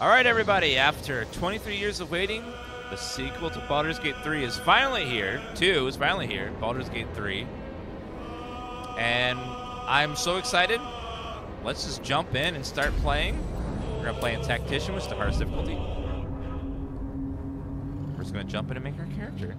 All right, everybody. After 23 years of waiting, the sequel to Baldur's Gate 3 is finally here. 2 is finally here. Baldur's Gate 3. And I'm so excited. Let's just jump in and start playing. We're going to play in Tactician, which is the hardest difficulty. We're just going to jump in and make our character.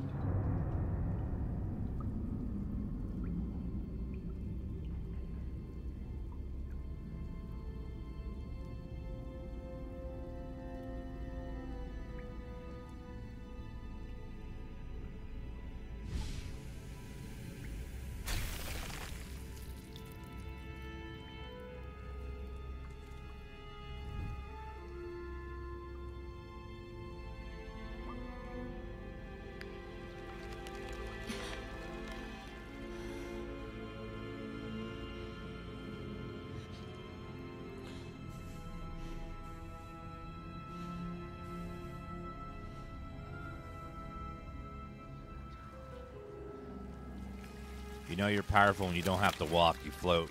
You're powerful when you don't have to walk, you float.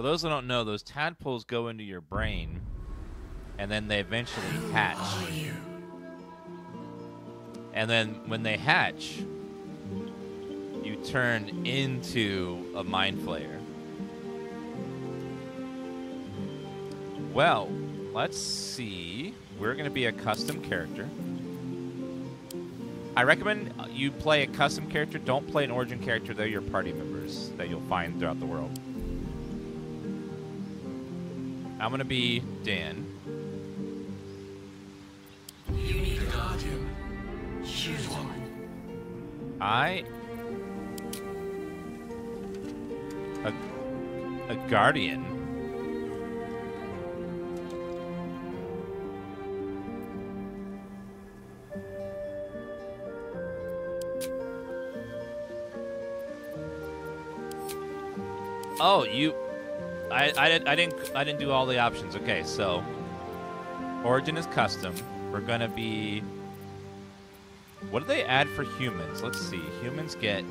For those that don't know, those tadpoles go into your brain, and then they eventually hatch. And then when they hatch, you turn into a mind flayer. Well, let's see. We're going to be a custom character. I recommend you play a custom character. Don't play an origin character. They're your party members that you'll find throughout the world. I'm going to be Dan. You need a guardian. Choose one. I a a guardian. Oh, you I, I, I didn't I didn't do all the options. Okay, so origin is custom. We're gonna be what do they add for humans? Let's see. Humans get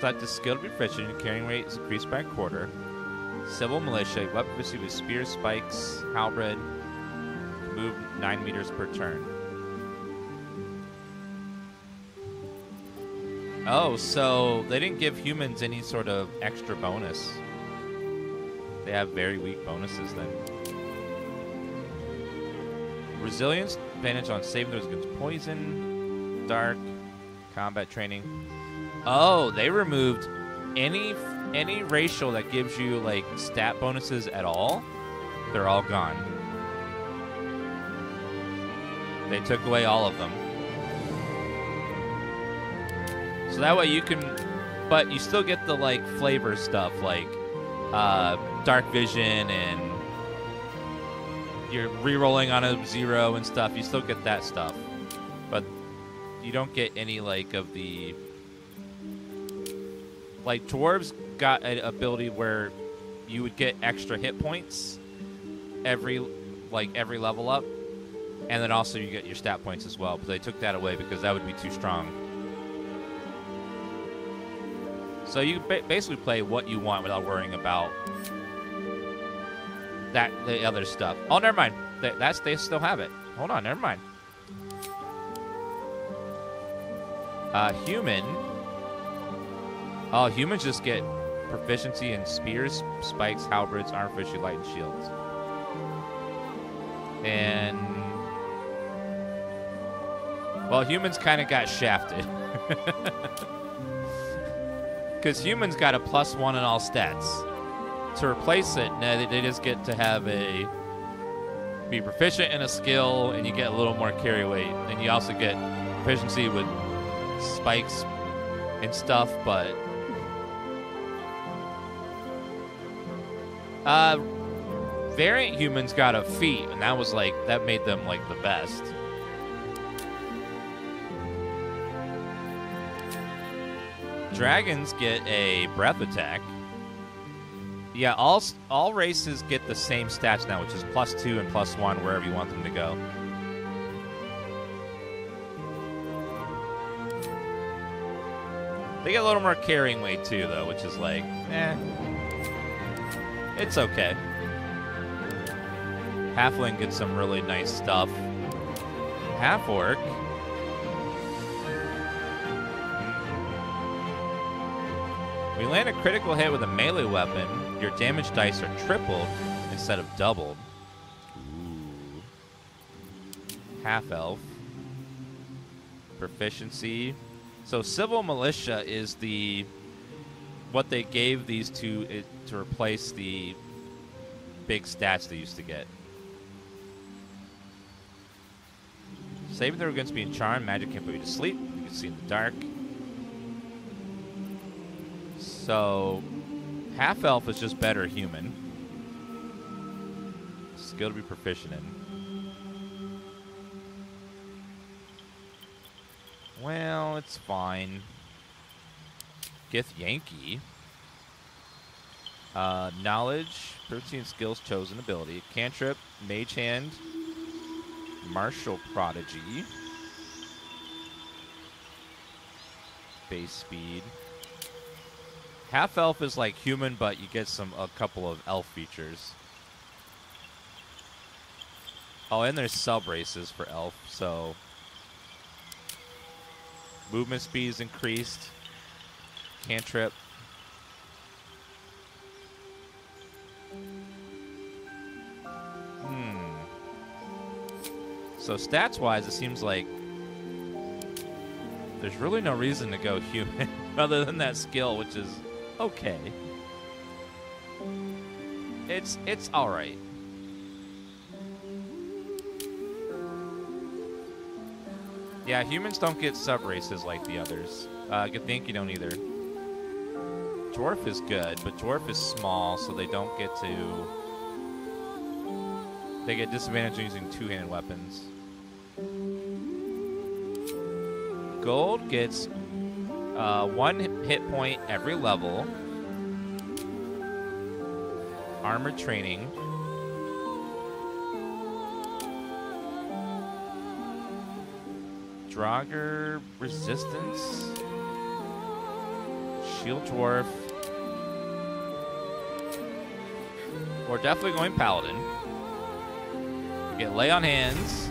set to skill to be proficient. Carrying rate is increased by a quarter. Civil militia, weapon proficiency with spear, spikes, halberd, move nine meters per turn. Oh, so they didn't give humans any sort of extra bonus. They have very weak bonuses then. Resilience, advantage on saving throws against poison, dark, combat training. Oh, they removed any any racial that gives you like stat bonuses at all. They're all gone. They took away all of them. So that way you can, but you still get the like flavor stuff like uh, dark vision and you're re-rolling on a zero and stuff. You still get that stuff, but you don't get any like of the like dwarves got an ability where you would get extra hit points every like every level up, and then also you get your stat points as well. But they took that away because that would be too strong. So you ba- basically play what you want without worrying about that the other stuff. Oh, never mind. Th- That's they still have it. Hold on, never mind. Uh, human. Oh, humans just get proficiency in spears, spikes, halberds, armor fishy, light, and shields. And Well, humans kind of got shafted. Because humans got a plus one in all stats. To replace it, no, they, they just get to have a be proficient in a skill, and you get a little more carry weight. And you also get proficiency with spikes and stuff, but uh, variant humans got a feat, and that was like that made them like the best. Dragons get a breath attack. Yeah, all all races get the same stats now, which is plus two and plus one wherever you want them to go. They get a little more carrying weight too, though, which is like, eh, it's okay. Halfling gets some really nice stuff. Half orc. We land a critical hit with a melee weapon, your damage dice are tripled instead of doubled. Ooh. Half elf. Proficiency. So civil militia is the what they gave these two it, to replace the big stats they used to get. Saving throw against being charmed, magic can't put you to sleep. You can see in the dark. So, half elf is just better human. Skill to be proficient in. Well, it's fine. Githyanki. Uh, knowledge, 13 skills, chosen ability. Cantrip, Mage Hand, Martial Prodigy. Base speed. Half elf is like human, but you get some a couple of elf features. Oh, and there's sub races for elf, so movement speed is increased. Cantrip. Hmm. So stats wise, it seems like there's really no reason to go human other than that skill, which is okay. It's it's all right. Yeah, humans don't get sub races like the others. Uh, think you don't either. Dwarf is good, but dwarf is small, so they don't get to. They get disadvantage using two-handed weapons. Gold gets uh, one hit point every level. Armor training. Draugr resistance. Shield dwarf. We're definitely going paladin. Get lay on hands.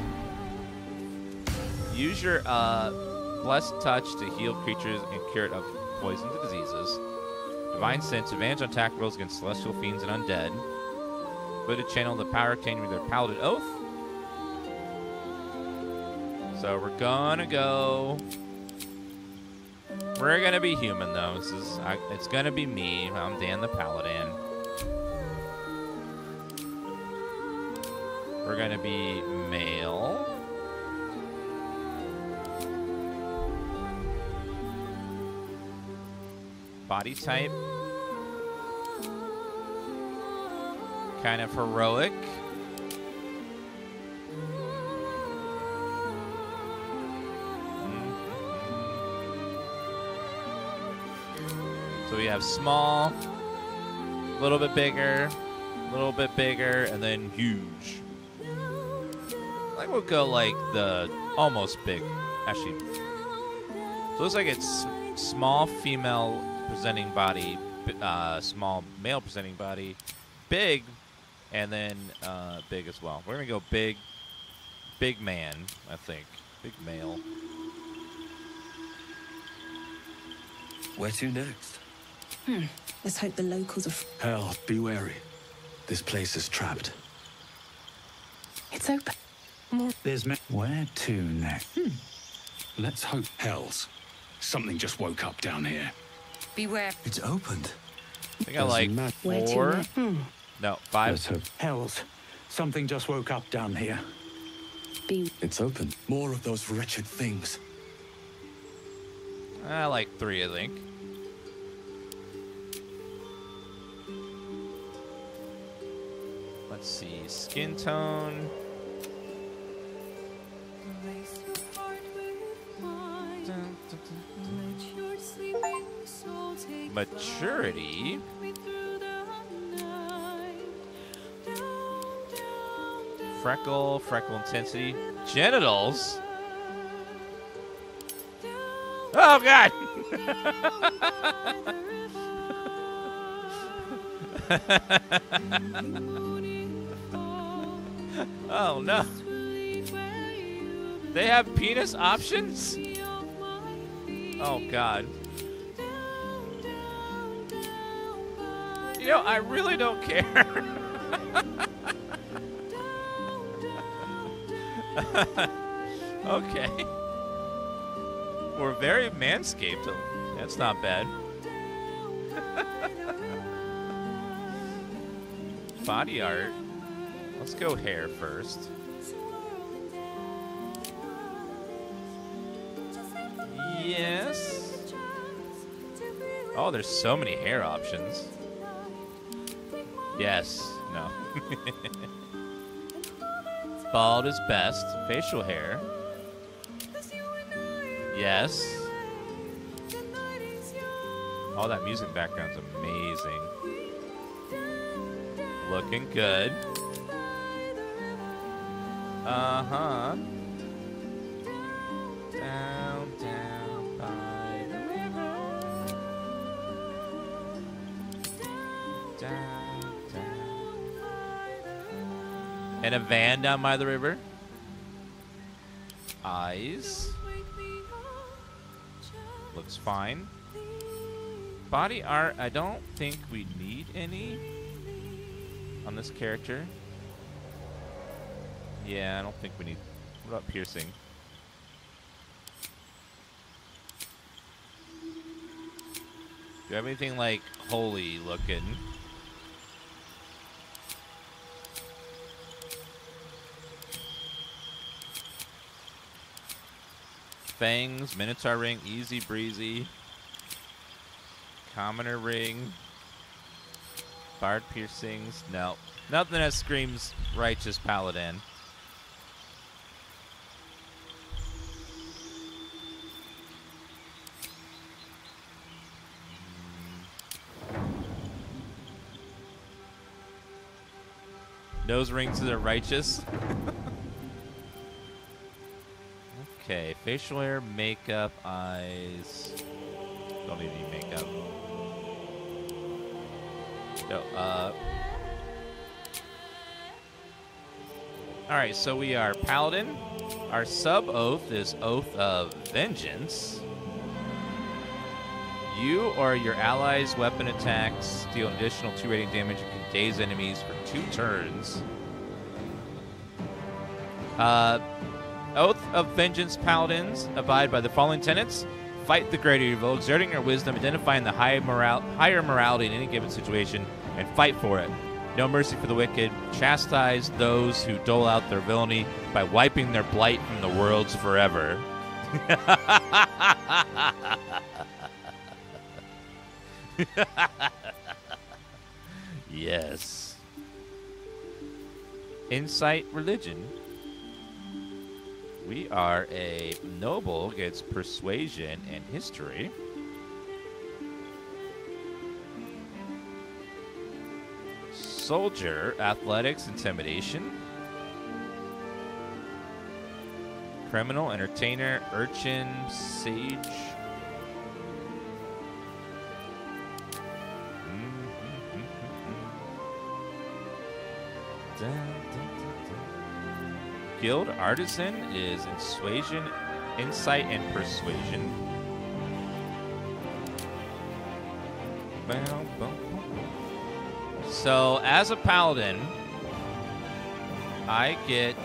Use your uh, blessed touch to heal creatures and cure it of poisons and diseases. Divine sense advantage on attack rolls against celestial fiends and undead. Ability to channel the power obtained with their paladin oath. So we're gonna go. We're gonna be human though. This is I, it's gonna be me. I'm Dan the Paladin. We're gonna be male. Body type. Kind of heroic. So we have small, a little bit bigger, a little bit bigger, and then huge. I think we'll go like the almost big. Actually, looks like it's small female presenting body, uh, small male presenting body, big, and then uh, big as well. We're gonna go big, big man. I think big male. Where to next? Hmm. Let's hope the locals are. F- Hell, be wary. This place is trapped. it's open. More. There's me. Where to next? Hmm. Let's hope. Hells. Something just woke up down here. Beware. It's opened. I think I like Where to four. next? No, five. Let's. Hells. Something just woke up down here. Be It's open. More of those wretched things. I like three, I think. Let's see. Skin tone. Maturity. Freckle, freckle intensity. Genitals. Oh god! oh no. They have penis options? Oh god. Know, I really don't care. okay. We're very manscaped. That's not bad. Body art. Let's go hair first. Yes. Oh, there's so many hair options. Yes. No. Bald is best. Facial hair. Yes. All that music background's amazing. Looking good. Uh And a van down by the river. Eyes. Looks fine. Body art, I don't think we need any on this character. Yeah, I don't think we need. What about piercing? Do you have anything like holy looking? Fangs, Minotaur ring, easy breezy. Commoner ring. Bard piercings, no. Nothing that screams righteous paladin. Nose rings are righteous. okay, facial hair, makeup, eyes. Don't need any makeup. Go up. Alright, so we are Paladin. Our sub oath is Oath of Vengeance. You or your allies' weapon attacks deal additional 2 rating damage and can daze enemies for 2 turns. Uh, Oath of Vengeance Paladins abide by the following tenets. Fight the greater evil, exerting your wisdom, identifying the high moral- higher morality in any given situation, and fight for it. No mercy for the wicked. Chastise those who dole out their villainy by wiping their blight from the worlds forever. yes. Insight religion. We are a noble gets persuasion and history. Soldier, athletics, intimidation. Criminal, entertainer, urchin, sage. Guild Artisan is Insuasion, Insight, and Persuasion. So, as a Paladin, I get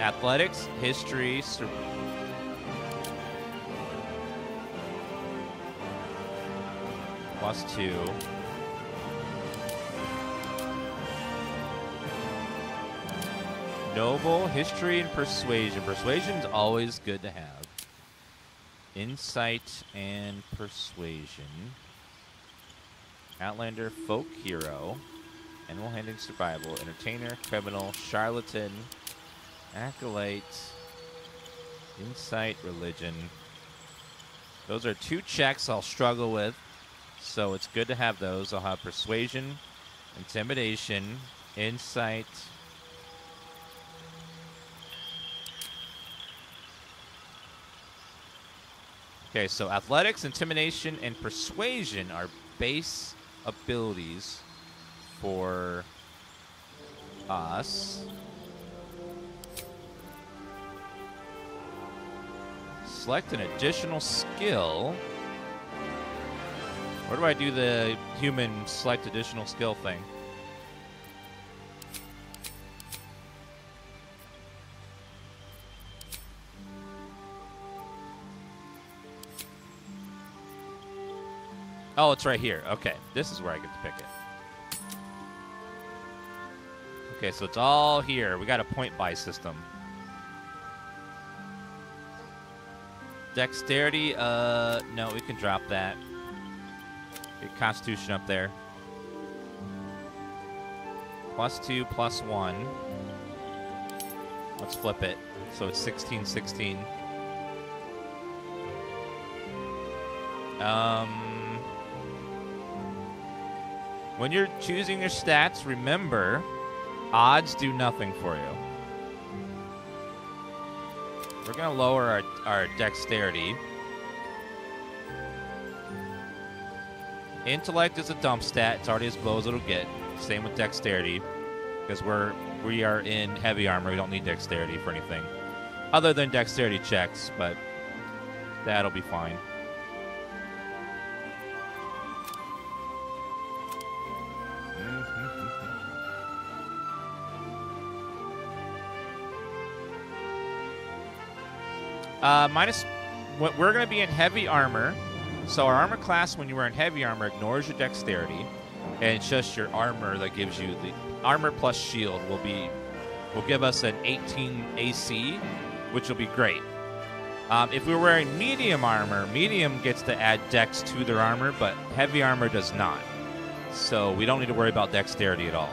Athletics, History, plus two. Noble, history, and persuasion. Persuasion's always good to have. Insight and persuasion. Outlander, folk hero. Animal handling, survival. Entertainer, criminal, charlatan, acolyte, insight, religion. Those are two checks I'll struggle with. So it's good to have those. I'll have persuasion, intimidation, insight. Okay, so athletics, intimidation, and persuasion are base abilities for us. Select an additional skill. Where do I do the human select additional skill thing? Oh, it's right here. Okay, this is where I get to pick it. Okay, so it's all here. We got a point buy system. Dexterity, uh, no, we can drop that. Get Constitution up there. Plus two, plus one. Let's flip it. So it's 16, 16. Um, when you're choosing your stats, remember, odds do nothing for you. We're going to lower our, our dexterity. Intellect is a dump stat. It's already as low as it'll get. Same with dexterity. Because we're we are in heavy armor. We don't need dexterity for anything. Other than dexterity checks, but that'll be fine. Uh, minus, we're going to be in heavy armor. So our armor class, when you are in heavy armor, ignores your dexterity, and it's just your armor that gives you the armor plus shield will be will give us an 18 AC, which will be great. Um, if we were wearing medium armor, medium gets to add dex to their armor, but heavy armor does not. So we don't need to worry about dexterity at all.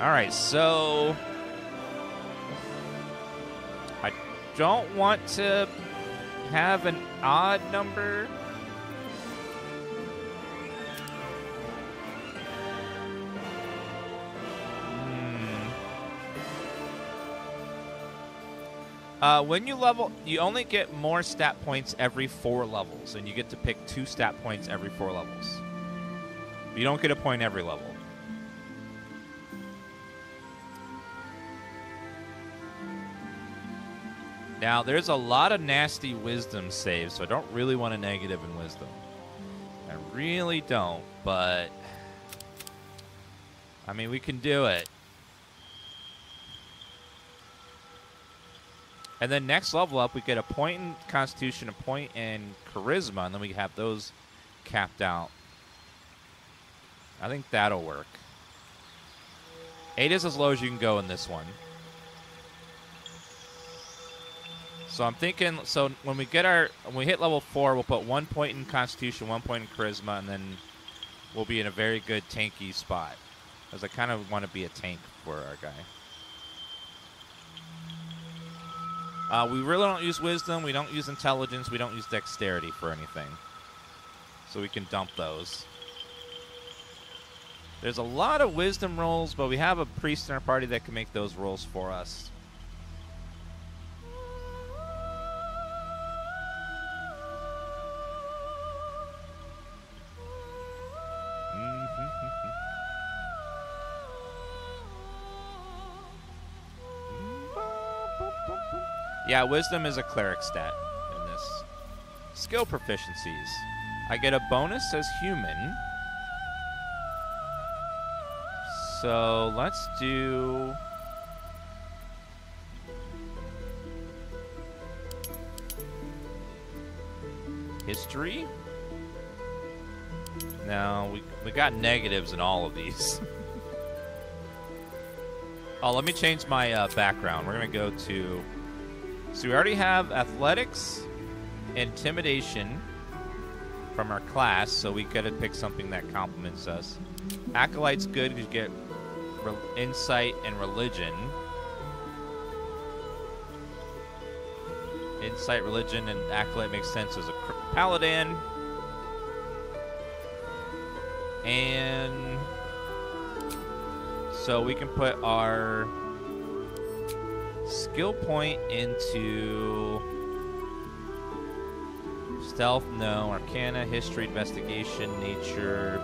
All right, so don't want to have an odd number. Hmm. Uh, when you level, you only get more stat points every four levels, and you get to pick two stat points every four levels. You don't get a point every level. Now, there's a lot of nasty wisdom saves, so I don't really want a negative in wisdom. I really don't, but. I mean, we can do it. And then next level up, we get a point in Constitution, a point in Charisma, and then we have those capped out. I think that'll work. Eight is as low as you can go in this one. So I'm thinking. So when we get our, when we hit level four, we'll put one point in Constitution, one point in Charisma, and then we'll be in a very good tanky spot. Because I kind of want to be a tank for our guy. Uh, we really don't use Wisdom. We don't use Intelligence. We don't use Dexterity for anything. So we can dump those. There's a lot of Wisdom rolls, but we have a Priest in our party that can make those rolls for us. Yeah, wisdom is a cleric stat in this. Skill proficiencies. I get a bonus as human. So let's do. history. No, we we got negatives in all of these. oh, let me change my uh, background. We're gonna go to. So we already have athletics, intimidation from our class, so we gotta pick something that complements us. Acolyte's good because you get insight and religion. Insight, religion, and acolyte makes sense as a paladin. And so we can put our skill point into stealth, no, arcana, history, investigation, nature,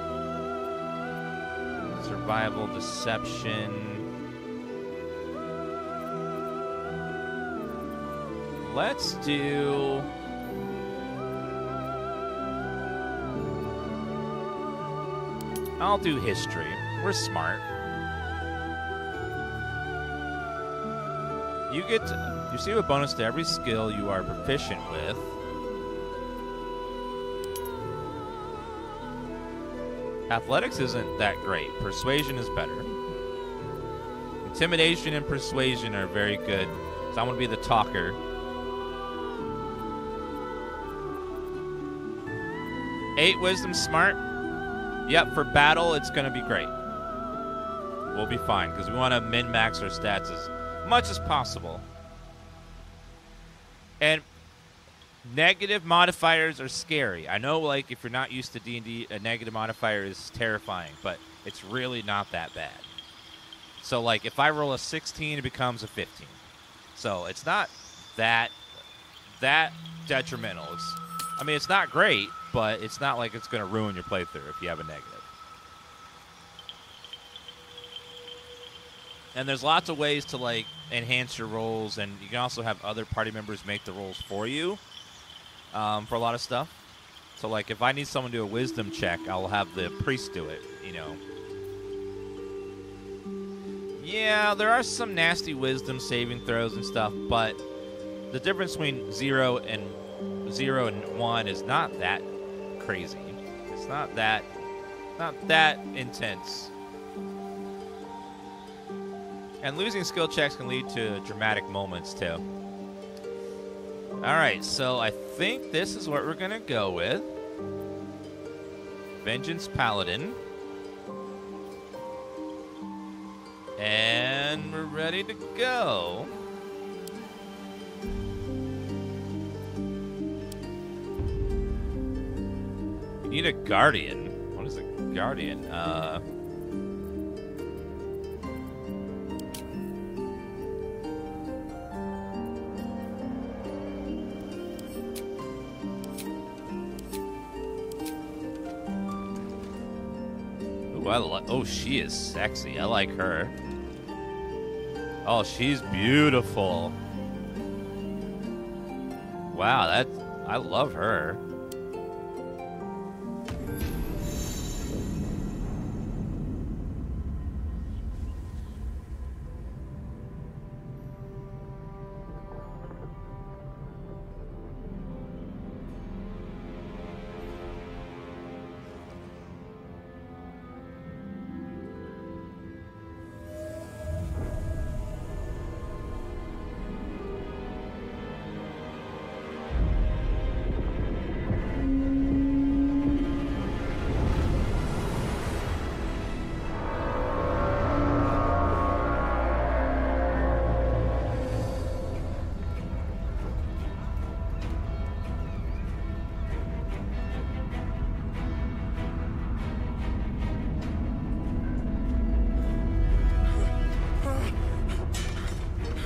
survival, deception. Let's do. I'll do history. We're smart. You get to, you receive a bonus to every skill you are proficient with. Athletics isn't that great. Persuasion is better. Intimidation and persuasion are very good. So I'm gonna be the talker. Eight wisdom smart. Yep, for battle it's gonna be great. We'll be fine because we want to min max our stats as much as possible. And negative modifiers are scary. I know, like if you're not used to D&D, a negative modifier is terrifying, but it's really not that bad. So, like if I roll a 16, it becomes a 15. So it's not that that detrimental. It's, I mean, it's not great, but it's not like it's going to ruin your playthrough if you have a negative. And there's lots of ways to like enhance your rolls, and you can also have other party members make the rolls for you um, for a lot of stuff. So, like, if I need someone to do a wisdom check, I'll have the priest do it. You know. Yeah, there are some nasty wisdom saving throws and stuff, but the difference between zero and zero and one is not that crazy. It's not that not that intense. And losing skill checks can lead to dramatic moments too. All right, so I think this is what we're gonna go with. Vengeance Paladin. And we're ready to go. You need a guardian. What is a guardian? Uh I li- oh, she is sexy. I like her. Oh, she's beautiful. Wow, that I love her.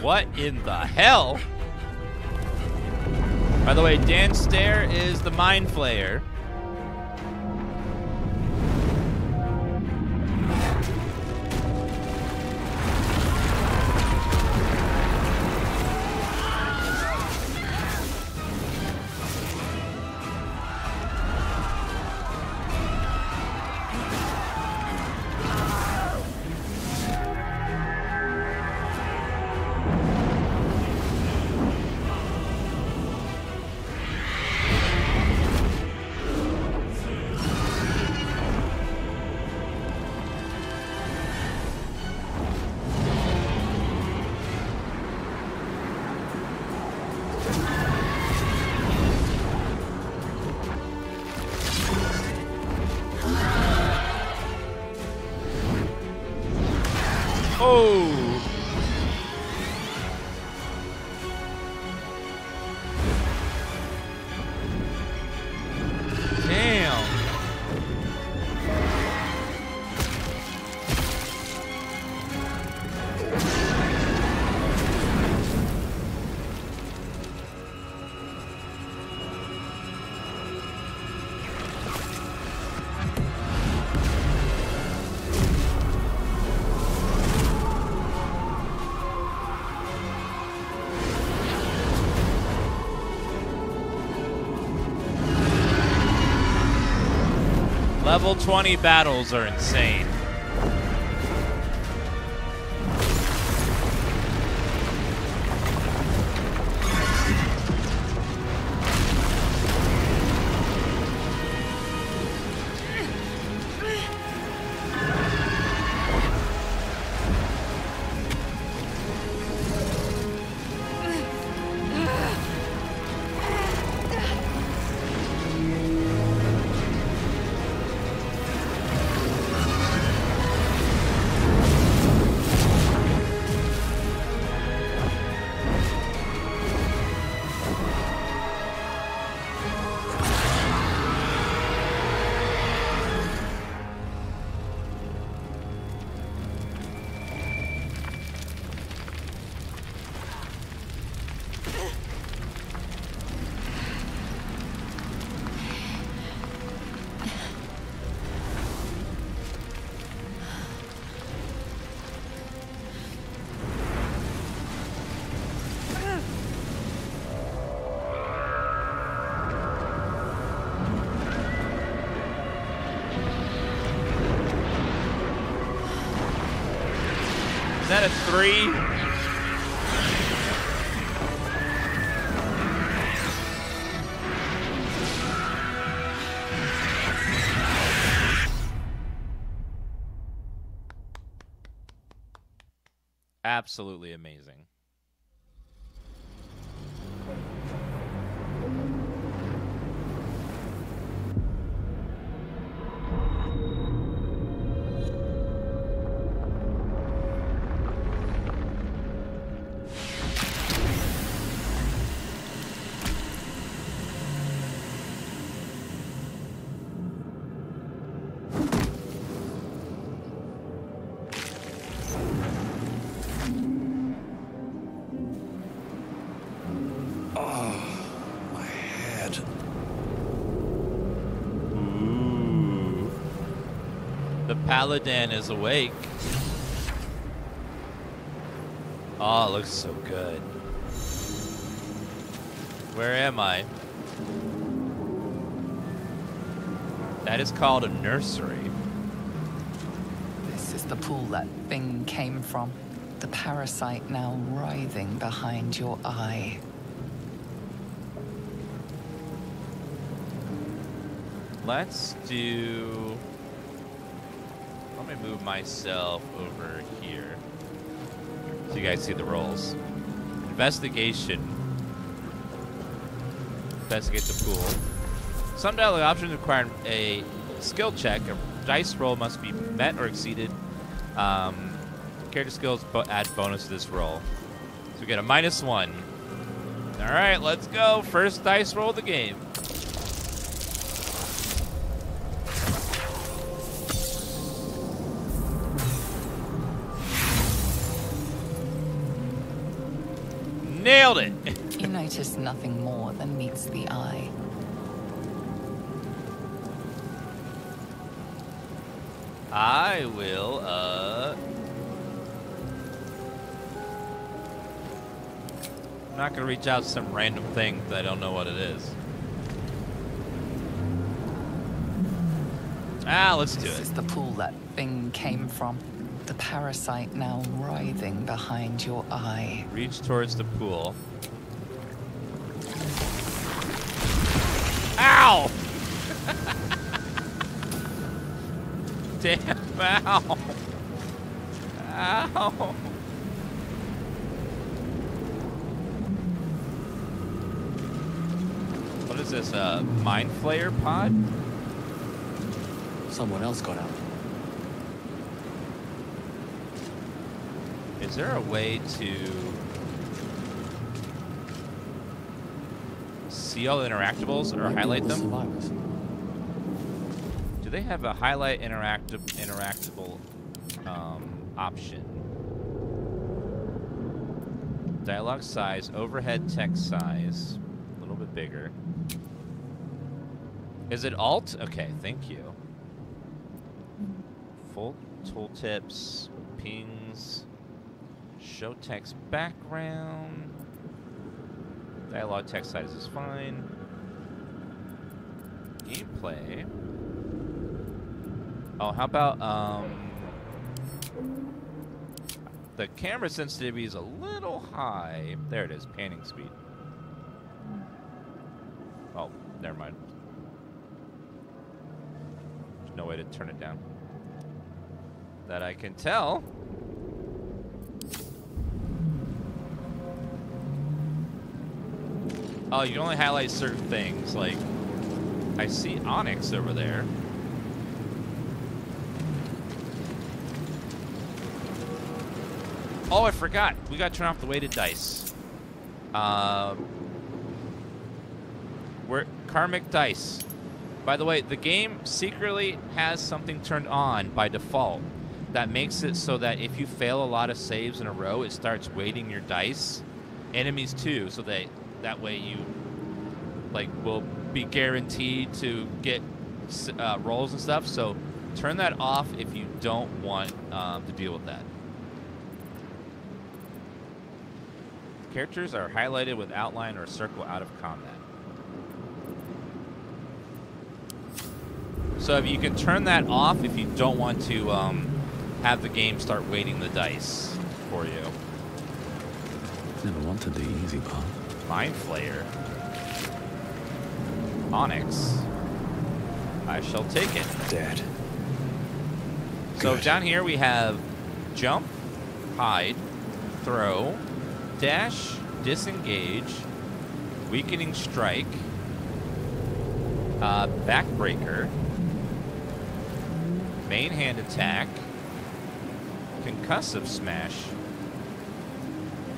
What in the hell? By the way, Dan Stare is the Mind Flayer. Level 20 battles are insane. Three? Absolutely amazing. The paladin is awake. Oh, it looks so good. Where am I? That is called a nursery. This is the pool that thing came from. The parasite now writhing behind your eye. Let's do. Let me move myself over here so you guys see the rolls. Investigation. Investigate the pool. Some dialogue options require a skill check. A dice roll must be met or exceeded. Um, character skills bo- add bonus to this roll. So we get a minus one. All right, let's go. First dice roll of the game. Nailed it. You notice nothing more than meets the eye. I will, uh... I'm not gonna reach out to some random thing that I don't know what it is. Ah, let's do This it. is the pool that thing came from. The parasite now writhing behind your eye. Reach towards the pool. Ow! Damn, ow! Ow! What is this, a mind flayer pod? Someone else got out. Is there a way to see all the interactables or highlight them? Do they have a highlight interactive interactable um, option? Dialogue size, overhead text size, a little bit bigger. Is it Alt? Okay, thank you. Full tooltips, pings, show text background. Dialogue text size is fine. Gameplay. Oh, how about um, the camera sensitivity is a little high. There it is, panning speed. Oh, never mind. There's no way to turn it down. That I can tell. Oh, you only highlight certain things. Like, I see Onyx over there. Oh, I forgot. We got to turn off the weighted dice. Um, we're karmic dice. By the way, the game secretly has something turned on by default that makes it so that if you fail a lot of saves in a row, it starts weighting your dice. Enemies too, so that that way you like will be guaranteed to get uh, rolls and stuff. So turn that off if you don't want um, to deal with that. Characters are highlighted with outline or circle out of combat. So if you can turn that off if you don't want to um, have the game start weighting the dice for you. Never wanted the easy part. Mind Flayer. Onyx. I shall take it. Dead. So Good. down here we have jump, hide, throw, dash, disengage, weakening strike, uh, backbreaker, main hand attack, concussive smash,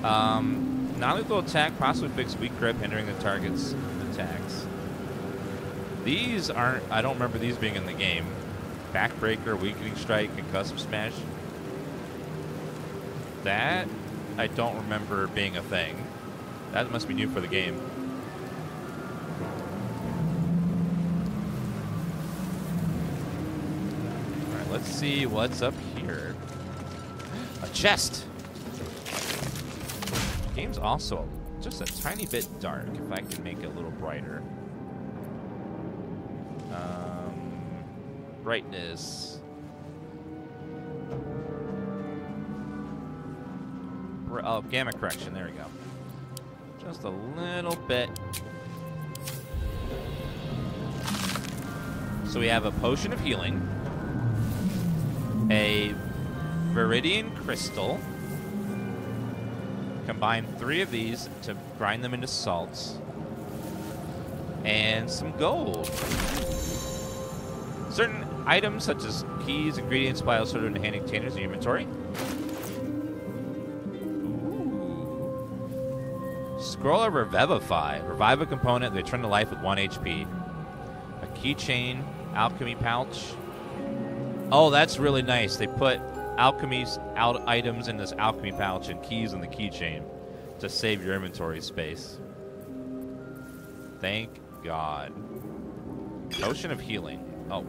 um, non-lethal attack, possibly fix weak grip, hindering the target's attacks. These aren't. I don't remember these being in the game. Backbreaker, weakening strike, concussive smash. That I don't remember being a thing. That must be new for the game. All right, let's see what's up here. A chest. Game's also just a tiny bit dark. If I can make it a little brighter. Um, brightness. Oh, gamma correction. There we go. Just a little bit. So we have a potion of healing, a viridian crystal. Combine three of these to grind them into salts, and some gold. Certain items such as keys, ingredients, supply also to hand containers in your inventory. Scroll of Revivify. Revive a component, they turn to life with 1 HP. A keychain, alchemy pouch. Oh, that's really nice. They put alchemy's out items in this alchemy pouch and keys in the keychain to save your inventory space. Thank God. Potion of healing. Oh.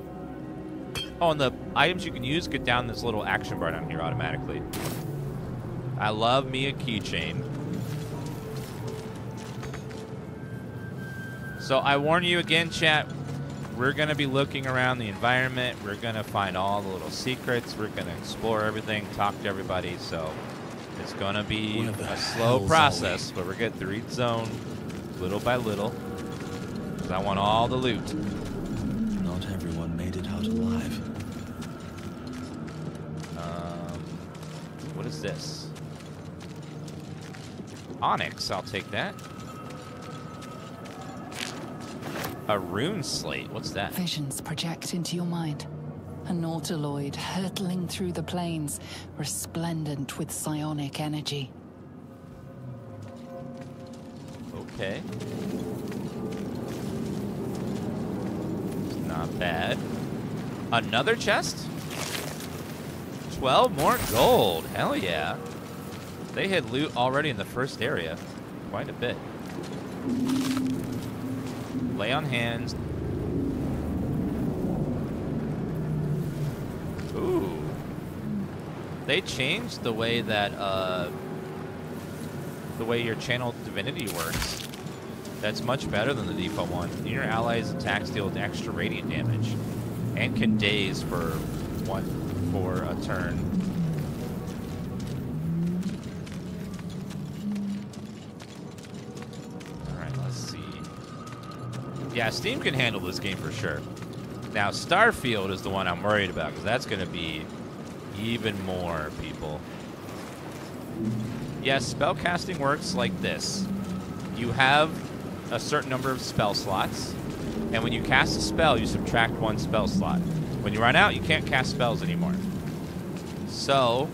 Oh, and the items you can use get down this little action bar down here automatically. I love me a keychain. So I warn you again, chat. We're going to be looking around the environment. We're going to find all the little secrets. We're going to explore everything, talk to everybody. So it's going to be a slow process, but we're getting through each zone little by little. Because I want all the loot. Not everyone made it out alive. Um, what is this? Onyx, I'll take that. A rune slate, what's that? Visions project into your mind. A nautiloid hurtling through the planes, resplendent with psionic energy. Okay. Not bad. Another chest? 12 more gold. Hell yeah. They had loot already in the first area. Quite a bit. Lay on hands. Ooh. They changed the way that, uh, the way your channel divinity works. That's much better than the default one. Your allies' attacks deal extra radiant damage and can daze for one for a turn. All right, let's see. Yeah, Steam can handle this game for sure. Now, Starfield is the one I'm worried about because that's going to be even more people. Yes, spellcasting works like this. You have a certain number of spell slots, and when you cast a spell, you subtract one spell slot. When you run out, you can't cast spells anymore. So,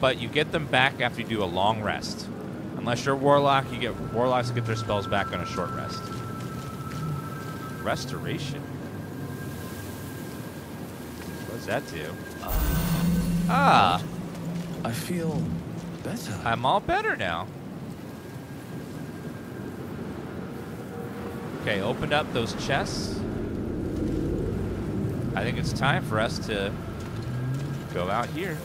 but you get them back after you do a long rest. Unless you're a warlock, you get warlocks get their spells back on a short rest. Restoration. What does that do? Ah, I feel better. I'm all better now. Okay, opened up those chests. I think it's time for us to go out here.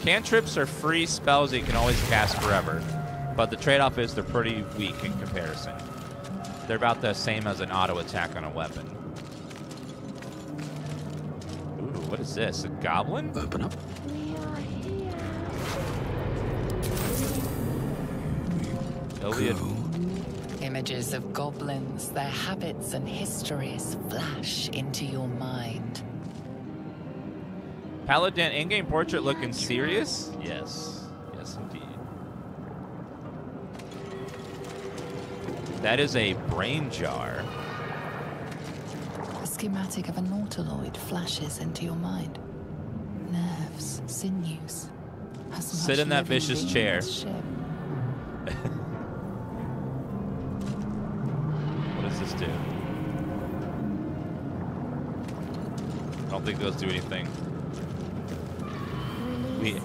Cantrips are free spells that you can always cast forever, but the trade-off is they're pretty weak in comparison. They're about the same as an auto attack on a weapon. Ooh, what is this? A goblin? Open up. Iliad. Images of goblins, their habits and histories flash into your mind. Paladin in-game portrait looking serious? Yes. Yes, That is a brain jar. A schematic of a nautiloid flashes into your mind. Nerves, sinews. As Sit much in that vicious chair. What does this do? I don't think those do anything. We-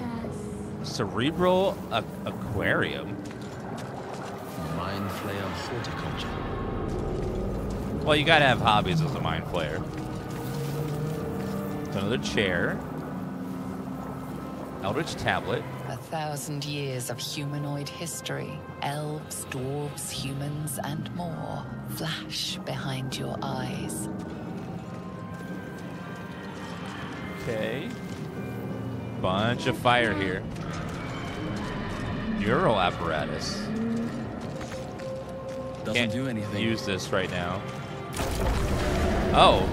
Cerebral a- aquarium. Mind flayer horticulture. Well, you gotta have hobbies as a mind flayer. Another chair. Eldritch tablet. A thousand years of humanoid history, elves, dwarves, humans, and more flash behind your eyes. Okay. Bunch of fire here. Neural apparatus. Doesn't Can't do anything. use this right now. Oh.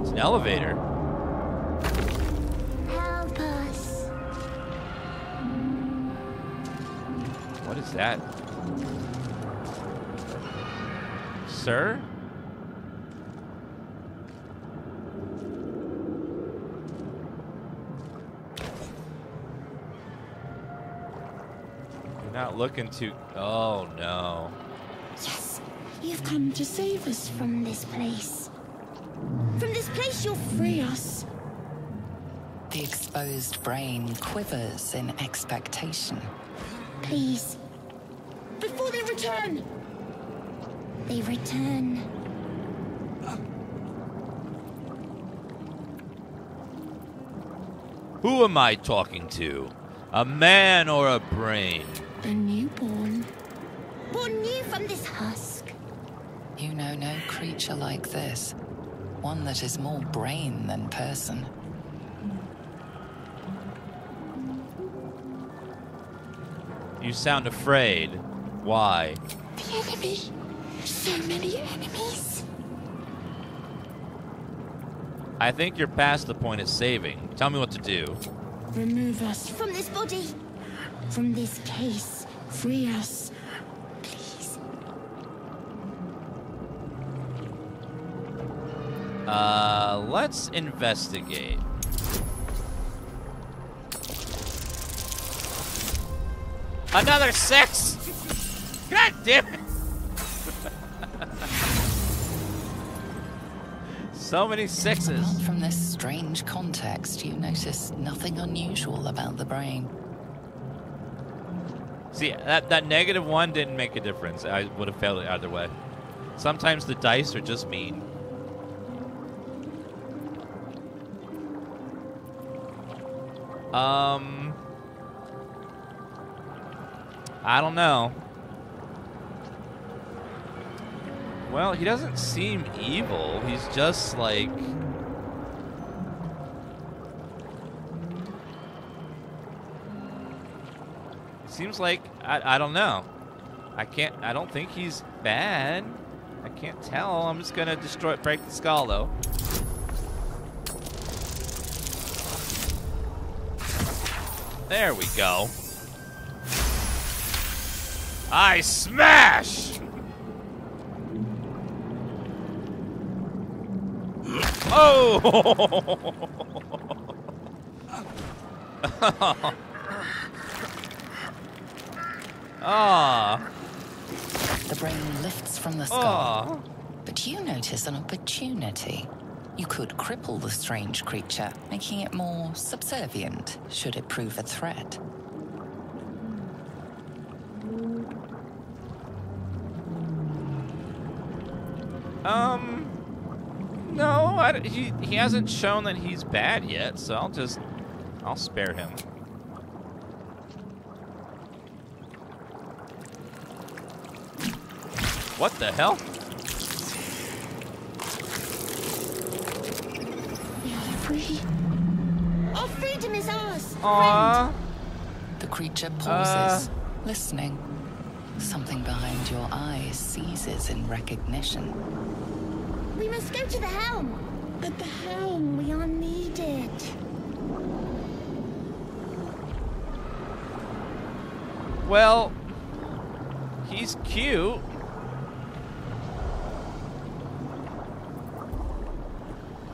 It's an elevator. Help us. What is that? Sir? You're not looking to. Oh no. Yes, you've come to save us from this place. From this place, you'll free us. The exposed brain quivers in expectation. Please. Before they return. They return. Who am I talking to? A man or a brain? The newborn. Born new from this husk. You know no creature like this. One that is more brain than person. You sound afraid. Why? The enemy. So many enemies. I think you're past the point of saving. Tell me what to do. Remove us from this body. From this case. Free us. Please. Uh, let's investigate. Another six! God damn it! so many sixes. Apart from this strange context, you notice nothing unusual about the brain. See, that, that negative one didn't make a difference. I would have failed it either way. Sometimes the dice are just mean. Um, I don't know. Well, he doesn't seem evil. He's just like seems like I, I don't know. I can't. I don't think he's bad. I can't tell. I'm just gonna destroy, break the skull though. There we go. I smash. Oh! Ah. The brain lifts from the skull. Ah. But you notice an opportunity. You could cripple the strange creature, making it more subservient should it prove a threat. Um. No, he he hasn't shown that he's bad yet, so I'll just I'll spare him. What the hell? We are free. Our freedom is ours. Aww. The creature pauses, Uh. listening. Something behind your eyes seizes in recognition. We must go to the helm. At the helm, we are needed. Well, he's cute.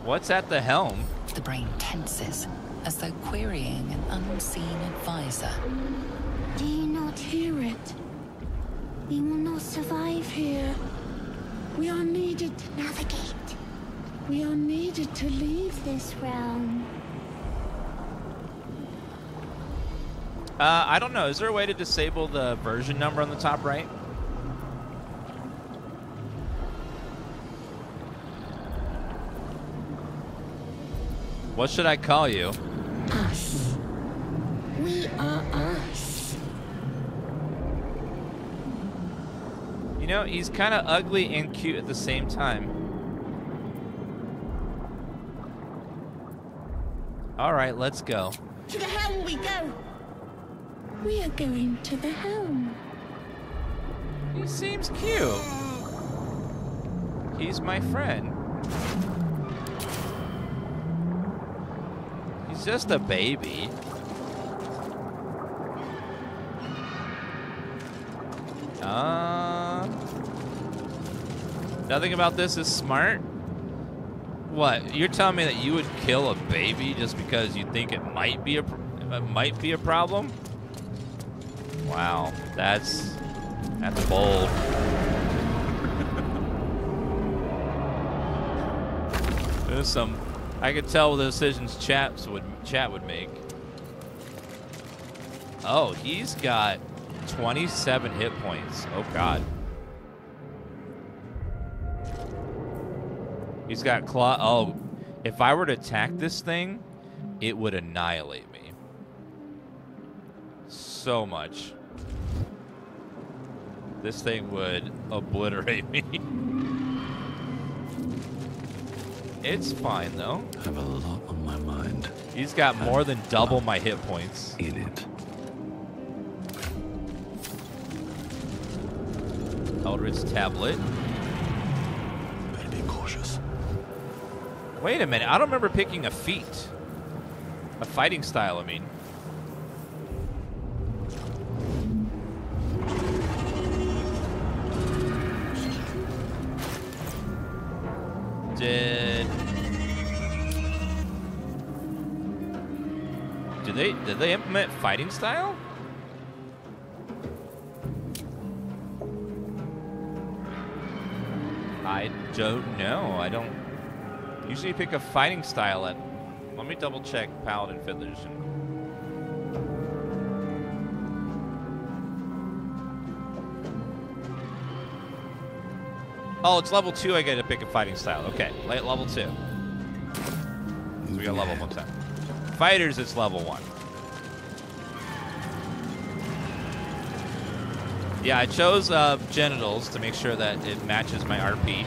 What's at the helm? The brain tenses, as though querying an unseen advisor. Do you not hear it? We will not survive here. We are needed to navigate. We are needed to leave this realm. Uh, I don't know. Is there a way to disable the version number on the top right? What should I call you? Us. We are us. You know, he's kind of ugly and cute at the same time. All right, let's go. To the helm we go. We are going to the helm. He seems cute. He's my friend. Just a baby. Uh, nothing about this is smart. What? You're telling me that you would kill a baby just because you think it might be a it might be a problem? Wow, that's that's bold. There's some. I could tell the decisions chaps would chat would make. Oh, he's got 27 hit points. Oh God. He's got claw. Oh, if I were to attack this thing, it would annihilate me. So much. This thing would obliterate me. It's fine though. I have a lot on my mind. He's got more than double my hit points. In it. Eldritch tablet. Better be cautious. Wait a minute, I don't remember picking a feat. A fighting style, I mean. Did Did they did they implement fighting style? I don't know. I don't Usually pick a fighting style at. Let me double check Paladin 5th edition. Oh, it's level 2 I get to pick a fighting style. Okay, late level 2. So we got level 1 time. Fighters, it's level 1. Yeah, I chose uh, genitals to make sure that it matches my RP.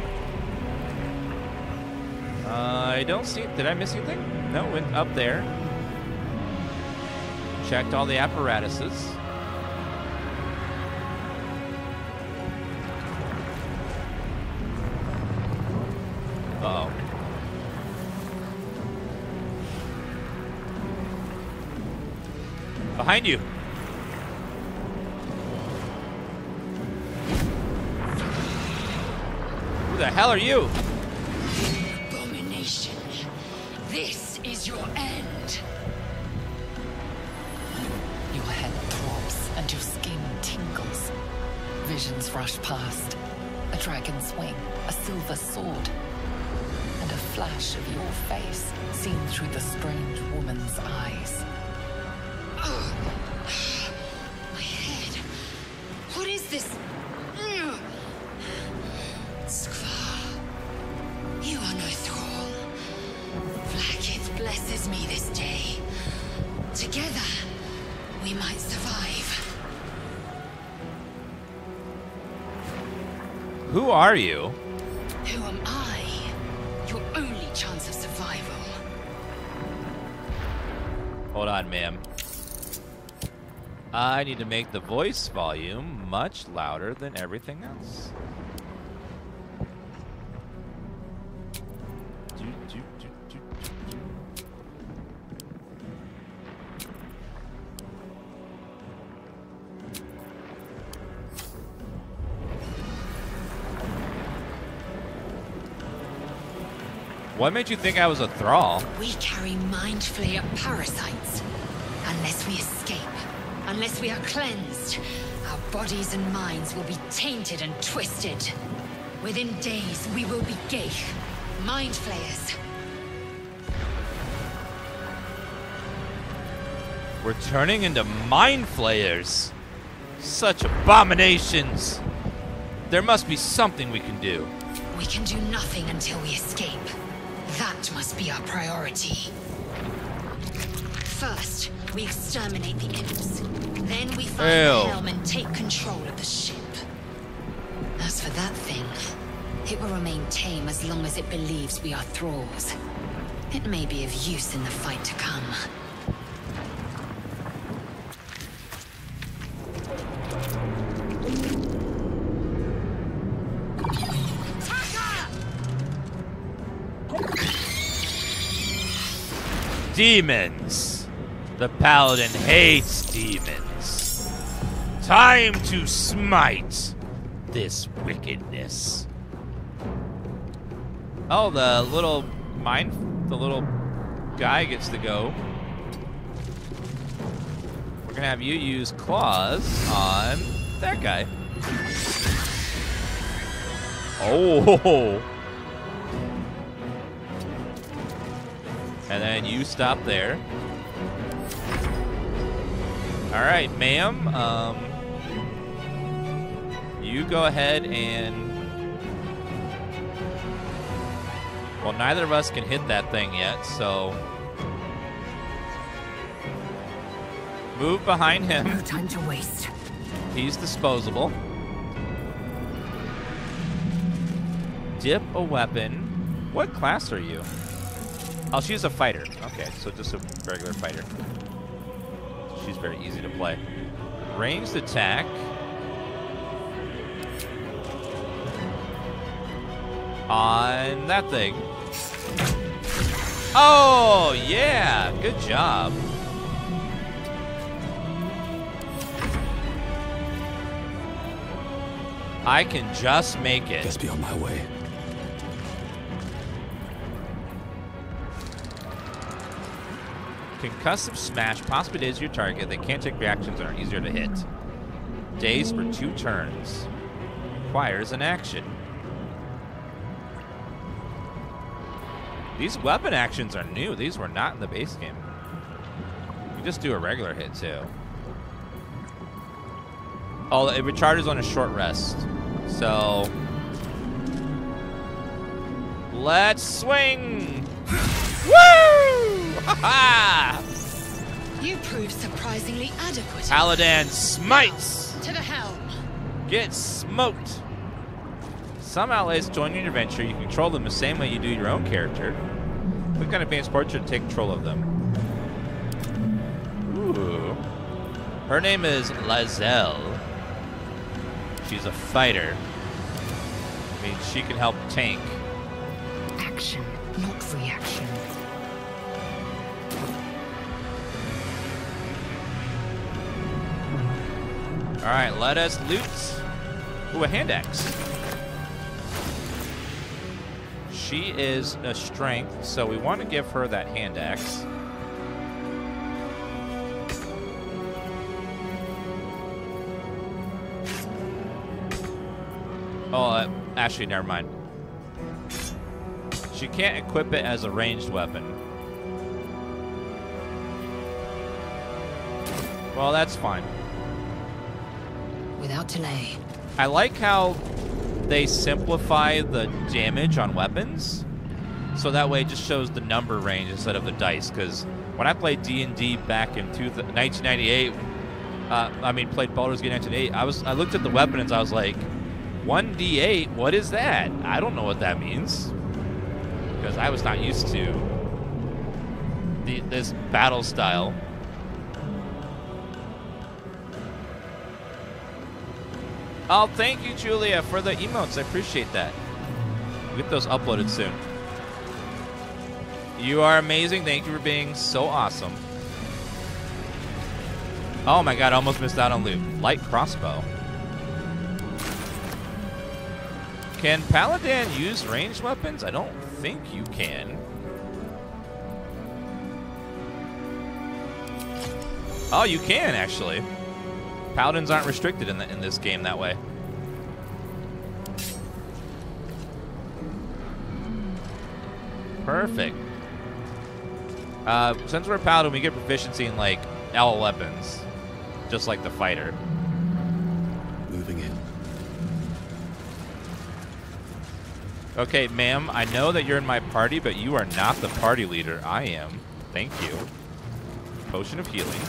Uh, I don't see. Did I miss anything? No, went up there. checked all the apparatuses. Hell are you? Who are you? Who am I? Your only chance of survival. Hold on, ma'am. I need to make the voice volume much louder than everything else. What made you think I was a thrall? We carry mind flayer parasites. Unless we escape, unless we are cleansed, our bodies and minds will be tainted and twisted. Within days, we will be Ghaik, mind flayers. We're turning into mind flayers. Such abominations. There must be something we can do. We can do nothing until we escape. That must be our priority. First, we exterminate the imps. Then we find the helm and take control of the ship. As for that thing, it will remain tame as long as it believes we are thralls. It may be of use in the fight to come. Demons. The paladin hates demons. Time to smite this wickedness. Oh, the little mind, the little guy gets to go. We're gonna have you use claws on that guy. Oh. And then you stop there. All right, ma'am. Um, you go ahead and. Well, neither of us can hit that thing yet, so. Move behind him. No time to waste. He's disposable. Dip a weapon. What class are you? Oh, she's a fighter. Okay, so just a regular fighter. She's very easy to play. Ranged attack. On that thing. Oh, yeah. Good job. I can just make it. Just be on my way. Concussive smash possibly daze your target. They can't take reactions and are easier to hit. Days for two turns. Requires an action. These weapon actions are new. These were not in the base game. You just do a regular hit too. Oh, it recharges on a short rest. So let's swing. Woo! Ha ha! You prove surprisingly adequate. Paladin smites. To the helm. Get smoked. Some allies join your adventure. You control them the same way you do your own character. Click on Advanced Portrait to take control of them. Ooh. Ooh. Her name is Lae'zel. She's a fighter. I mean, she can help tank. Action, not reaction. All right, let us loot. Ooh, a hand axe. She is a strength, so we want to give her that hand axe. Oh, uh, actually, never mind. She can't equip it as a ranged weapon. Well, that's fine. Without delay. I like how they simplify the damage on weapons, so that way it just shows the number range instead of the dice. Because when I played D and D back in 1998, uh, I mean played Baldur's Gate 1998, I was I looked at the weapon and I was like, one D8, what is that? I don't know what that means because I was not used to the, this battle style. Oh, thank you, Julia, for the emotes. I appreciate that. We'll get those uploaded soon. You are amazing. Thank you for being so awesome. Oh my god, I almost missed out on loot. Light crossbow. Can Paladin use ranged weapons? I don't think you can. Oh, you can actually. Paladins aren't restricted in, the, in this game that way. Perfect. Uh, since we're a paladin, we get proficiency in like L weapons, just like the fighter. Moving in. Okay, ma'am, I know that you're in my party, but you are not the party leader. I am. Thank you. Potion of healing.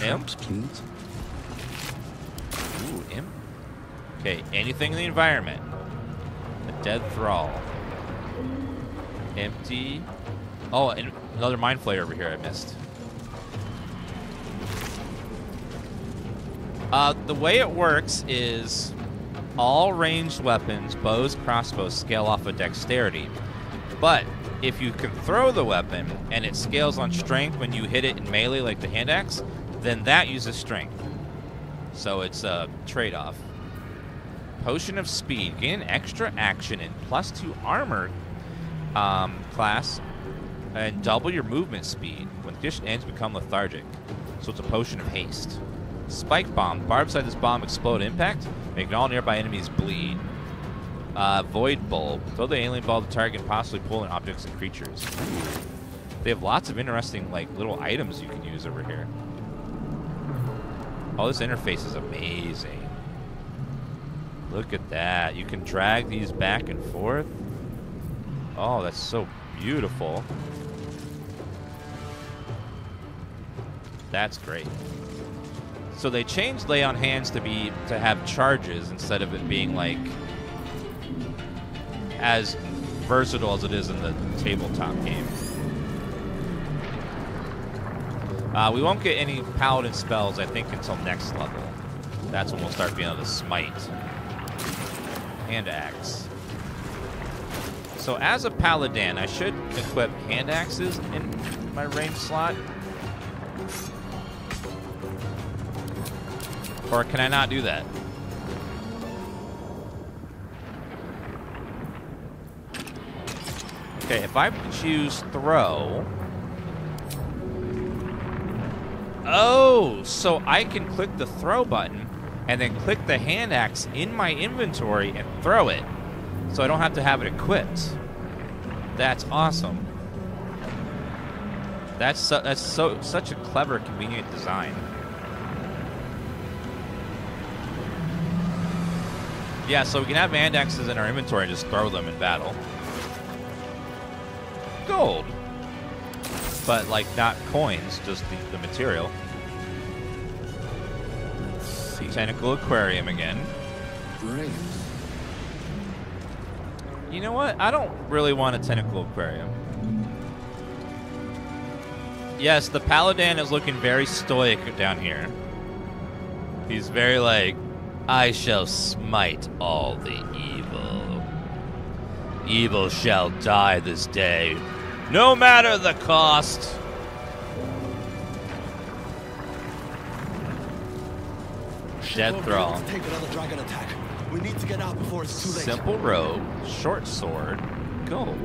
Traps, please. Ooh, imp. Okay, anything in the environment. A dead thrall. Empty. Oh, and another mind flayer over here I missed. Uh, the way it works is all ranged weapons, bows, crossbows, scale off of dexterity. But if you can throw the weapon and it scales on strength when you hit it in melee like the hand axe, then that uses strength. So it's a trade-off. Potion of Speed. Gain an extra action and plus two armor um, class and double your movement speed. When the condition ends, become lethargic. So it's a potion of haste. Spike Bomb. Barbs inside this bomb explode impact, making all nearby enemies bleed. Uh, Void Bulb. Throw the alien ball to target possibly pull in objects and creatures. They have lots of interesting like little items you can use over here. Oh, this interface is amazing. Look at that. You can drag these back and forth. Oh, that's so beautiful. That's great. So they changed lay on hands to be to have charges instead of it being like as versatile as it is in the tabletop game. Uh, we won't get any paladin spells, I think, until next level. That's when we'll start being able to smite. Hand axe. So as a paladin, I should equip hand axes in my range slot. Or can I not do that? Okay, if I choose throw... Oh, so I can click the throw button and then click the hand axe in my inventory and throw it. So I don't have to have it equipped. That's awesome. That's so, that's so such a clever, convenient design. Yeah, so we can have hand axes in our inventory and just throw them in battle. Gold. But, like, not coins, just the, the material. Tentacle Aquarium again. Great. You know what? I don't really want a Tentacle Aquarium. Yes, the paladin is looking very stoic down here. He's very like, I shall smite all the evil. Evil shall die this day, no matter the cost. Dead thrall. Take another dragon attack. We need to get out before it's too late. Simple robe, short sword, go.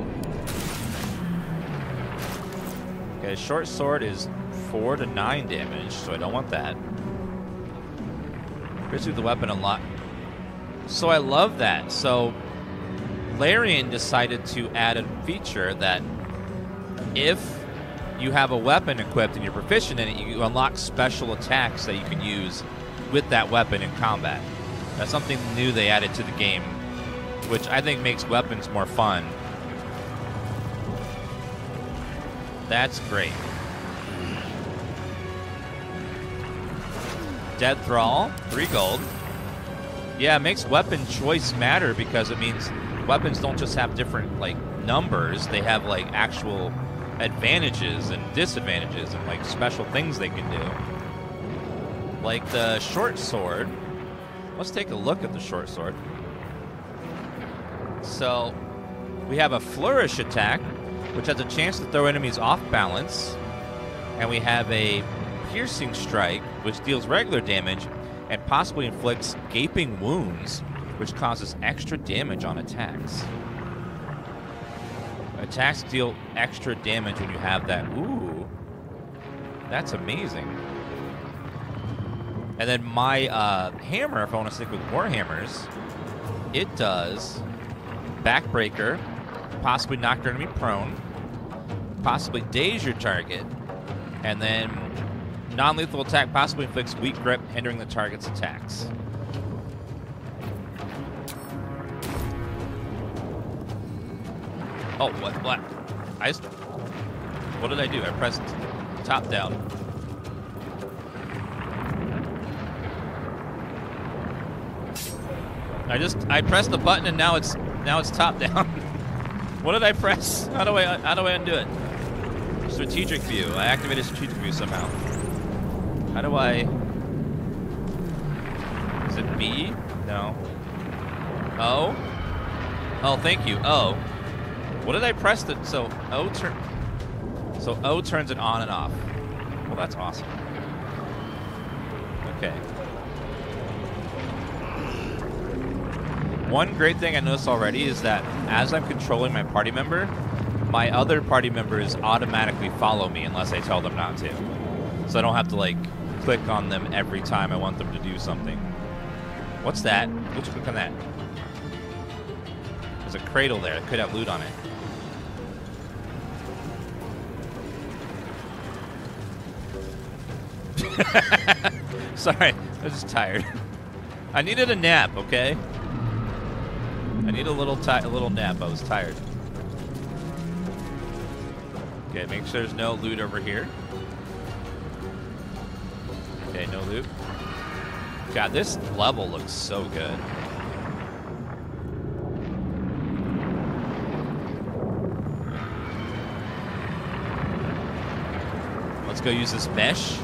Okay, short sword is four to nine damage, so I don't want that. Pursue the weapon unlock. So I love that. So Larian decided to add a feature that if you have a weapon equipped and you're proficient in it, you unlock special attacks that you can use with that weapon in combat. That's something new they added to the game, which I think makes weapons more fun. That's great. Dead Thrall, three gold. Yeah, it makes weapon choice matter because it means weapons don't just have different like numbers; they have like actual advantages and disadvantages and like special things they can do. Like the short sword. Let's take a look at the short sword. So, we have a flourish attack, which has a chance to throw enemies off balance, and we have a piercing strike, which deals regular damage and possibly inflicts gaping wounds, which causes extra damage on attacks. Attacks deal extra damage when you have that. Ooh, that's amazing. And then my uh, hammer, if I want to stick with Warhammers, it does backbreaker, possibly knock your enemy prone, possibly daze your target, and then non-lethal attack possibly inflicts weak grip, hindering the target's attacks. Oh, what? What? I just. What did I do? I pressed top down. I just I pressed the button and now it's now it's top down. what did I press? How do I how do I undo it? Strategic view. I activated strategic view somehow. How do I? Is it B? No. O. Oh, thank you. O. What did I press? The so O turn. So O turns it on and off. Well, that's awesome. Okay. One great thing I noticed already is that as I'm controlling my party member, my other party members automatically follow me unless I tell them not to. So I don't have to like click on them every time I want them to do something. What's that? Let's click on that. There's a cradle there. It could have loot on it. Sorry, I was just tired. I needed a nap, okay? I need a little ti a little nap. I was tired. Okay, make sure there's no loot over here. Okay, no loot. God, this level looks so good. Let's go use this mesh.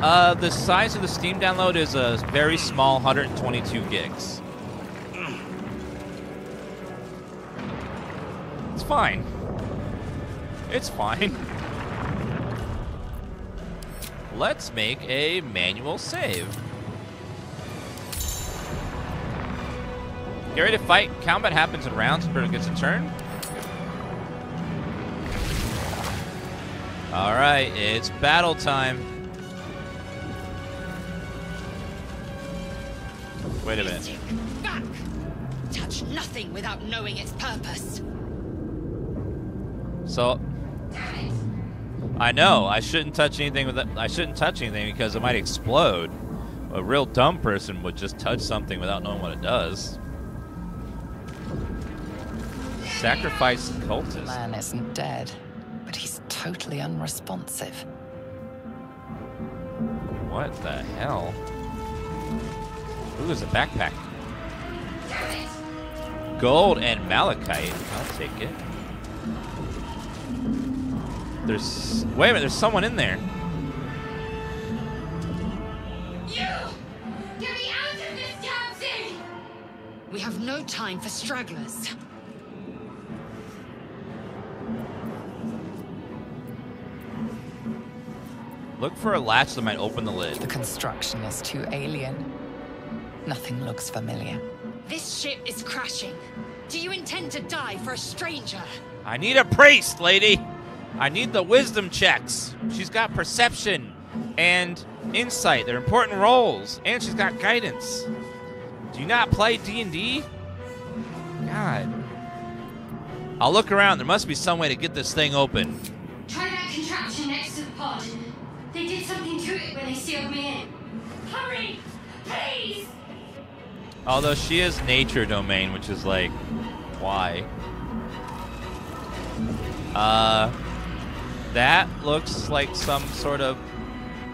Uh, the size of the Steam download is a very small 122 gigs. It's fine. It's fine. Let's make a manual save. Get ready to fight. Combat happens in rounds. Critter gets a turn. All right, it's battle time. Wait a minute. Back! Touch nothing without knowing its purpose. So, I know I shouldn't touch anything with. I shouldn't touch anything because it might explode. A real dumb person would just touch something without knowing what it does. Sacrifice The cultist. man isn't dead, but he's totally unresponsive. What the hell? Ooh, there's a backpack. Gold and malachite. I'll take it. There's wait a minute. There's someone in there. You! Get me out of this damn thing! We have no time for stragglers. Look for a latch that might open the lid. The lid. construction is too alien. Nothing looks familiar. This ship is crashing. Do you intend to die for a stranger? I need a priest, lady. I need the wisdom checks. She's got perception and insight. They're important roles, and she's got guidance. Do you not play D and D? God. I'll look around. There must be some way to get this thing open. Try that contraption next to the pod. They did something to it when they sealed me in. Although she is nature domain, which is like, why? Uh, that looks like some sort of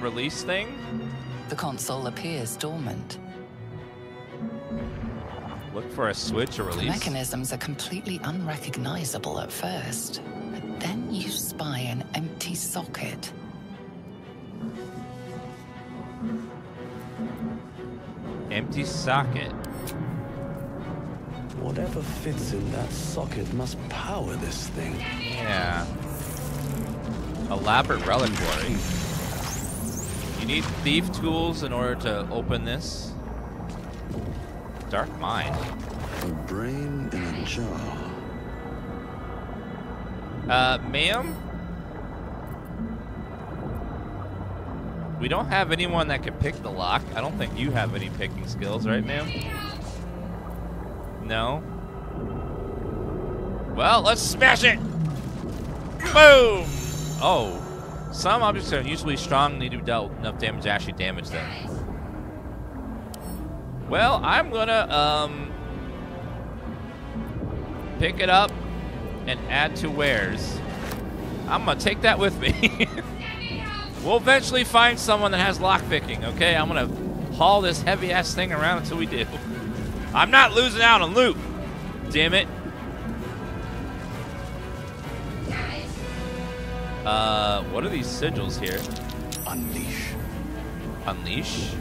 release thing. The console appears dormant. Look for a switch or The release. mechanisms are completely unrecognizable at first, but then you spy an empty socket. Empty socket. Whatever fits in that socket must power this thing. Yeah. Elaborate reliquary. You need thief tools in order to open this. Dark mind. A brain in a jar. Uh, ma'am? We don't have anyone that can pick the lock. I don't think you have any picking skills, right, ma'am? No? Well, let's smash it! Boom! Oh. Some objects are unusually strong need to be dealt enough damage to actually damage them. Well, I'm gonna, um... Pick it up and add to wares. I'm gonna take that with me. we'll eventually find someone that has lockpicking, okay? I'm gonna haul this heavy ass thing around until we do. I'm not losing out on loot. Damn it. Uh, what are these sigils here? Unleash. Unleash?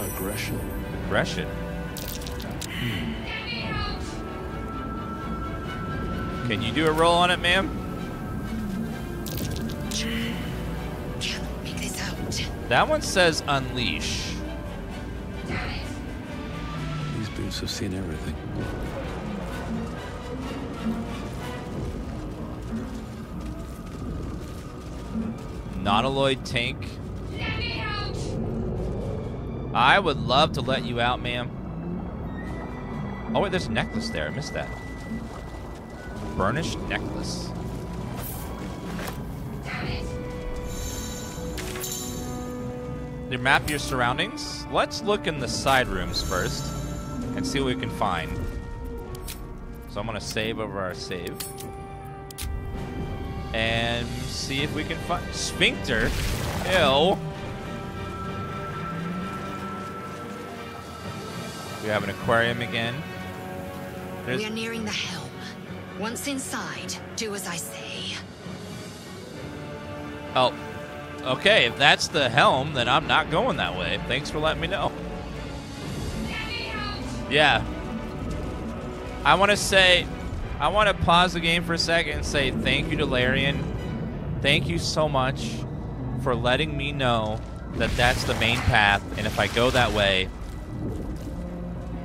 Aggression. Aggression. Can you do a roll on it, ma'am? That one says unleash. These boots have seen everything. Nautiloid tank. I would love to let you out, ma'am. Oh wait, there's a necklace there. I missed that. Burnished necklace. You map your surroundings. Let's look in the side rooms first and see what we can find. So I'm gonna save over our save. And see if we can find sphincter. Ew. We have an aquarium again. There's We are nearing the helm. Once inside, do as I say. Oh, okay. If that's the helm, then I'm not going that way. Thanks for letting me know. Yeah. I want to say, I want to pause the game for a second and say thank you to Larian. Thank you so much for letting me know that that's the main path, and if I go that way,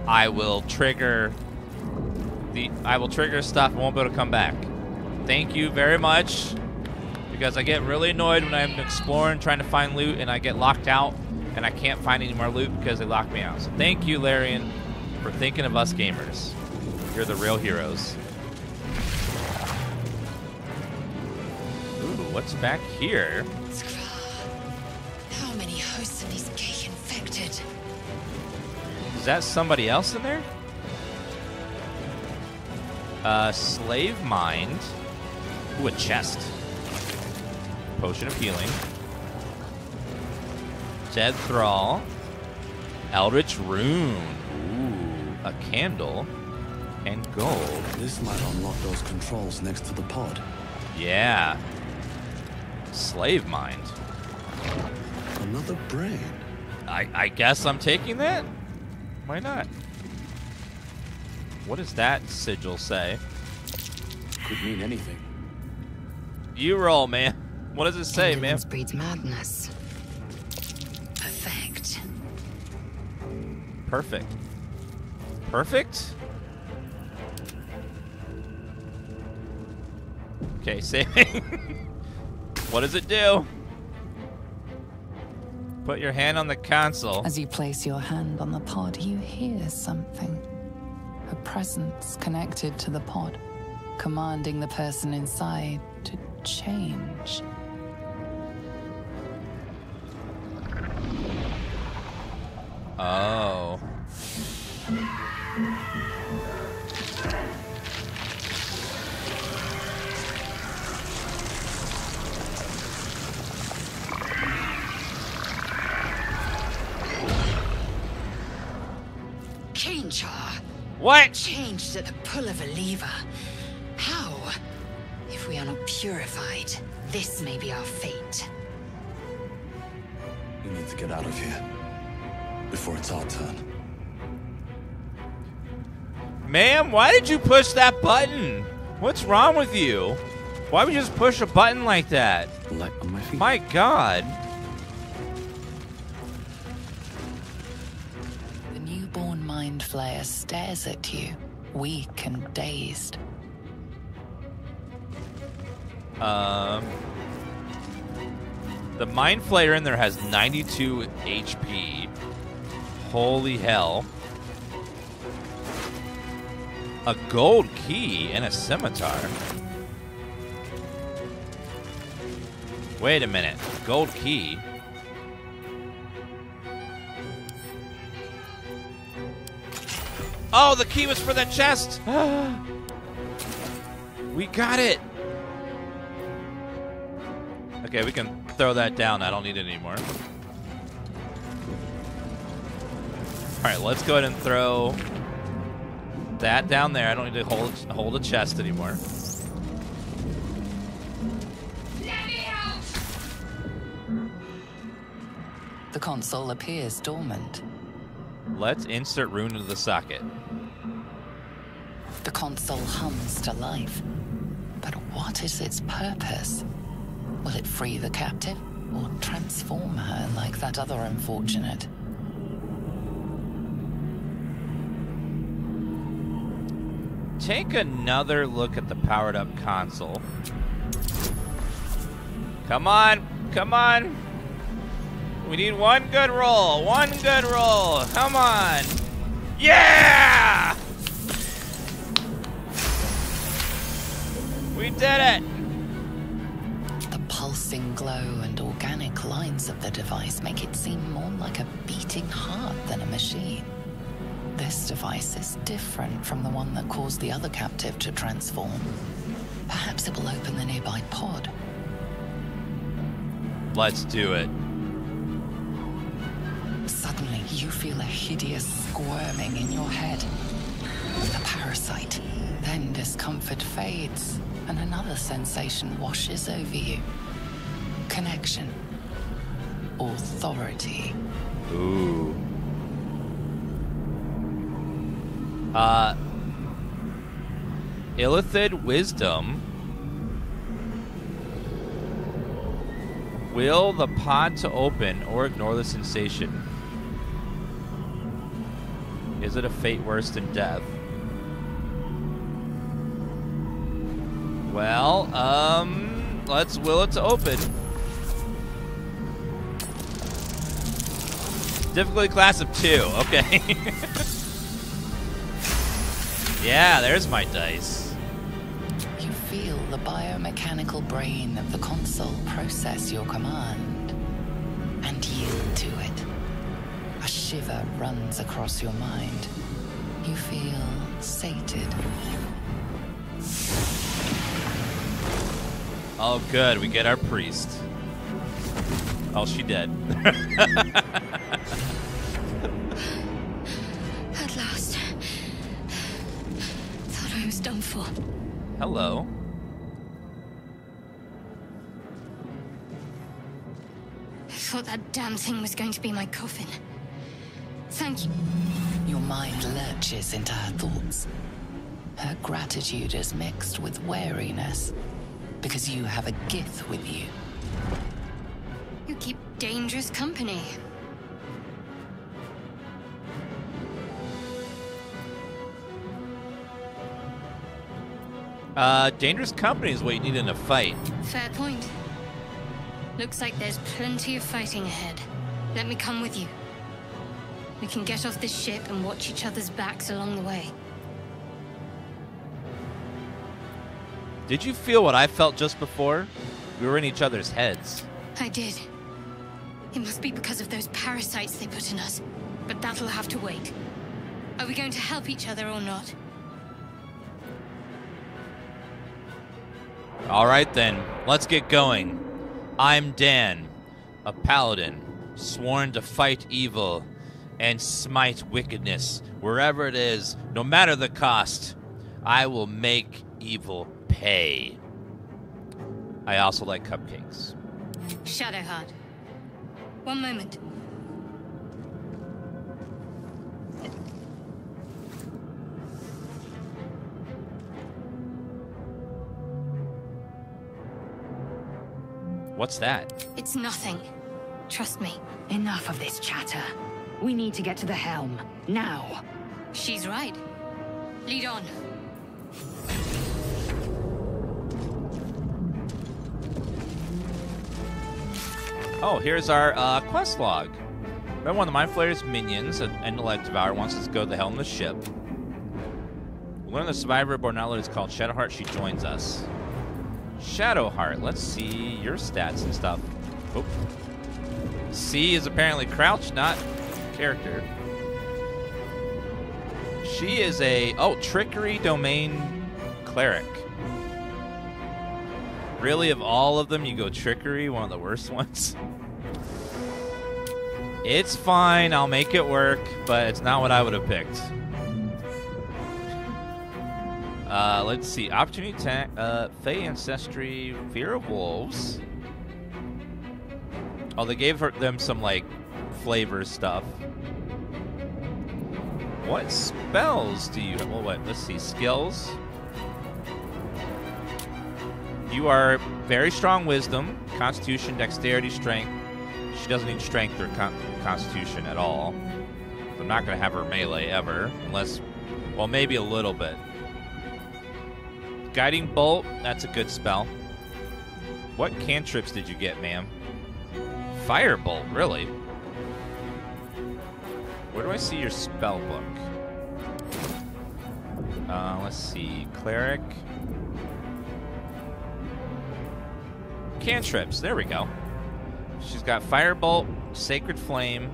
I will trigger the I will trigger stuff and won't be able to come back. Thank you very much because I get really annoyed when I'm exploring, trying to find loot, and I get locked out, and I can't find any more loot because they lock me out. So thank you, Larian, for thinking of us gamers. You're the real heroes. Ooh, what's back here? How many hosts of these gay infected? Is that somebody else in there? Uh, slave mind. Ooh, a chest. Potion of healing. Dead thrall. Eldritch rune. Ooh, a candle. And gold. This might unlock those controls next to the pod. Yeah. Slave mind. Another brain. I, I guess I'm taking that? Why not? What does that sigil say? Could mean anything. You roll, man. What does it say, man? Breeds madness. Perfect. Perfect. Perfect? Okay, saving. what does it do? Put your hand on the console. As you place your hand on the pod, you hear something. A presence connected to the pod, commanding the person inside to change. Oh. Change her. What? Changed at the pull of a lever. How? If we are not purified, this may be our fate. We need to get out of here. Before it's our turn. Ma'am, why did you push that button? What's wrong with you? Why would you just push a button like that? Light on my feet. My god. The newborn mind flayer stares at you, weak and dazed. Um, the Mind Flayer in there has 92 HP. Holy hell. A gold key and a scimitar. Wait a minute. Gold key. Oh, the key was for the chest. we got it. Okay, we can throw that down. I don't need it anymore. All right, let's go ahead and throw that down there. I don't need to hold hold a chest anymore. Let me out! The console appears dormant. Let's insert rune into the socket. The console hums to life. But what is its purpose? Will it free the captive or transform her like that other unfortunate? Take another look at the powered up console. Come on, come on. We need one good roll, one good roll. Come on. Yeah! We did it. The glow and organic lines of the device make it seem more like a beating heart than a machine. This device is different from the one that caused the other captive to transform. Perhaps it will open the nearby pod. Let's do it. Suddenly, you feel a hideous squirming in your head. A parasite. Then discomfort fades, and another sensation washes over you. Connection. Authority. Ooh. Uh, Illithid Wisdom. Will the pod to open or ignore the sensation? Is it a fate worse than death? Well, um, let's will it to open. Difficulty class of two. Okay. yeah, there's my dice. You feel the biomechanical brain of the console process your command and yield to it. A shiver runs across your mind. You feel sated. Oh, good. We get our priest. Oh, she dead. At last. Thought I was done for. Hello. I thought that damn thing was going to be my coffin. Thank you. Your mind lurches into her thoughts. Her gratitude is mixed with wariness because you have a gift with you Keep dangerous company. Uh, dangerous company is what you need in a fight. Fair point. Looks like there's plenty of fighting ahead. Let me come with you. We can get off this ship and watch each other's backs along the way. Did you feel what I felt just before? We were in each other's heads. I did. It must be because of those parasites they put in us. But that'll have to wait. Are we going to help each other or not? All right then, let's get going. I'm Dan, a paladin, sworn to fight evil and smite wickedness wherever it is, no matter the cost. I will make evil pay. I also like cupcakes. Shadowheart. One moment. What's that? It's nothing. Trust me. Enough of this chatter. We need to get to the helm. Now. She's right. Lead on. Oh, here's our uh, quest log. Remember one of the Mind Flayer's minions, an Intellect Devourer, wants us to go to the helm of the ship. We learn the survivor of is called Shadowheart. She joins us. Shadowheart, let's see your stats and stuff. Oh. C is apparently crouch, not character. She is a, oh, Trickery Domain Cleric. Really, of all of them, you go Trickery, one of the worst ones? It's fine, I'll make it work, but it's not what I would have picked. Uh, let's see. Opportunity attack, uh, Fey Ancestry, Fear of Wolves. Oh, they gave her, them some, like, flavor stuff. What spells do you have? Well, what? Let's see. Skills. You are very strong wisdom, constitution, dexterity, strength. She doesn't need strength or con- constitution at all. I'm not going to have her melee ever, unless, well, maybe a little bit. Guiding Bolt, that's a good spell. What cantrips did you get, ma'am? Firebolt, really? Where do I see your spell book? Uh, let's see. Cleric. Cantrips, there we go. She's got Firebolt, Sacred Flame,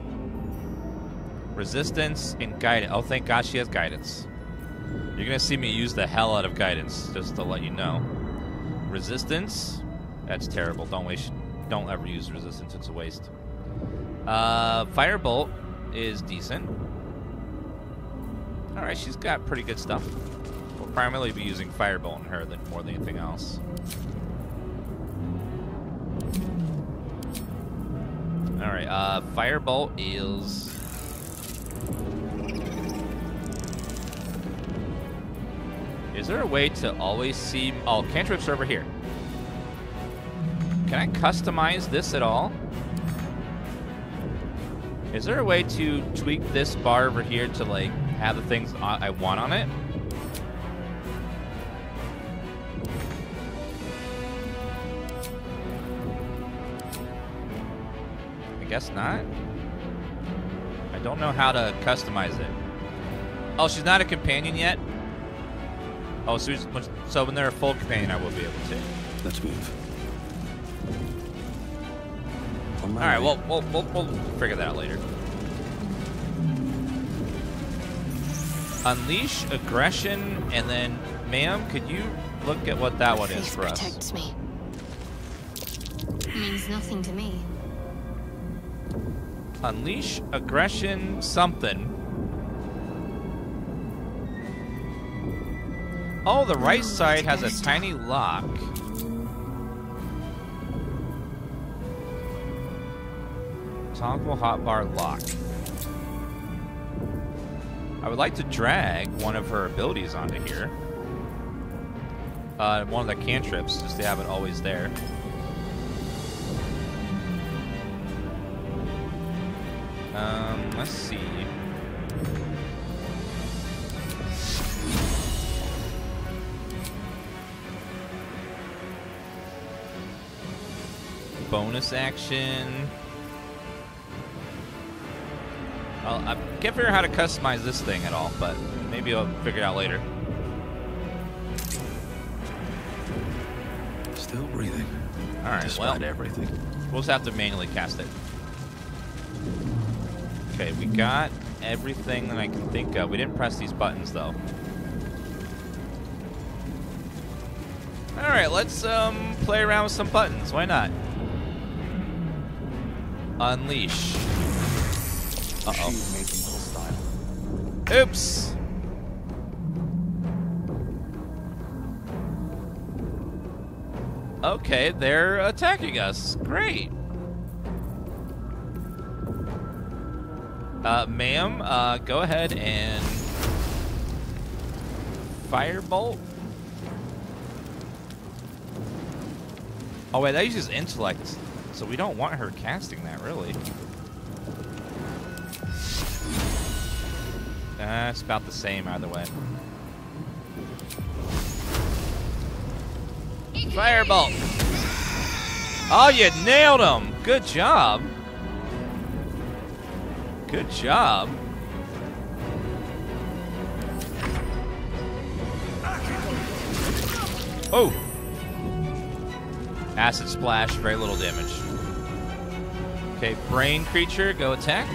Resistance, and Guidance. Oh, thank God she has Guidance. You're going to see me use the hell out of Guidance, just to let you know. Resistance, that's terrible. Don't waste, don't ever use Resistance, it's a waste. Uh, Firebolt is decent. Alright, she's got pretty good stuff. We'll primarily be using Firebolt on her than more than anything else. Alright, uh, Firebolt is... Is there a way to always see... Oh, cantrips are over here. Can I customize this at all? Is there a way to tweak this bar over here to, like, have the things I want on it? Guess not. I don't know how to customize it. Oh, she's not a companion yet? Oh, so, so when they're a full companion, I will be able to. Let's move. All right, well, we'll, we'll, we'll figure that out later. Unleash aggression, and then, ma'am, could you look at what that one is Faith for us? protects me. It Means nothing to me. Unleash aggression something. Oh, the right side has a tiny lock. Toggle hotbar lock. I would like to drag one of her abilities onto here. Uh, one of the cantrips, just to have it always there. Um, let's see. Bonus action. Well, I can't figure out how to customize this thing at all, but maybe I'll figure it out later. Still breathing. All right, Despite well, everything. we'll just have to manually cast it. Okay, we got everything that I can think of. We didn't press these buttons though. All right, let's um play around with some buttons. Why not? Unleash. Uh oh. Oops. Okay, they're attacking us. Great. Uh, ma'am, uh, go ahead and firebolt. Oh wait, that uses intellect, so we don't want her casting that really. That's about the same either way. Firebolt. Oh, you nailed him. Good job. Good job. Oh. Acid splash, very little damage. Okay, brain creature, go attack.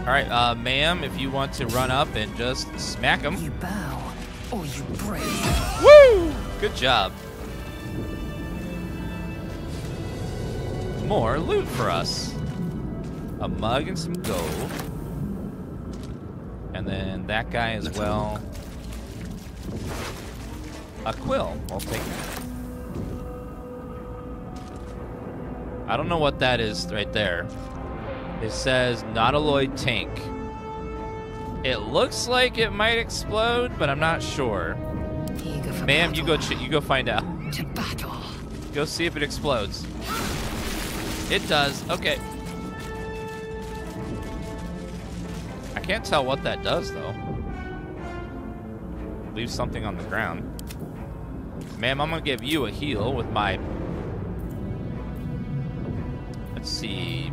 All right, uh, ma'am, if you want to run up and just smack him. You bow or you break. Woo! Good job. More loot for us. A mug and some gold. And then that guy as well. A quill. I'll take that. I don't know what that is right there. It says Nautiloid tank. It looks like it might explode, but I'm not sure. Ma'am, you go ch- you go find out. to battle. Go see if it explodes. It does. Okay. I can't tell what that does though. Leave something on the ground. Ma'am, I'm gonna give you a heal with my. Let's see.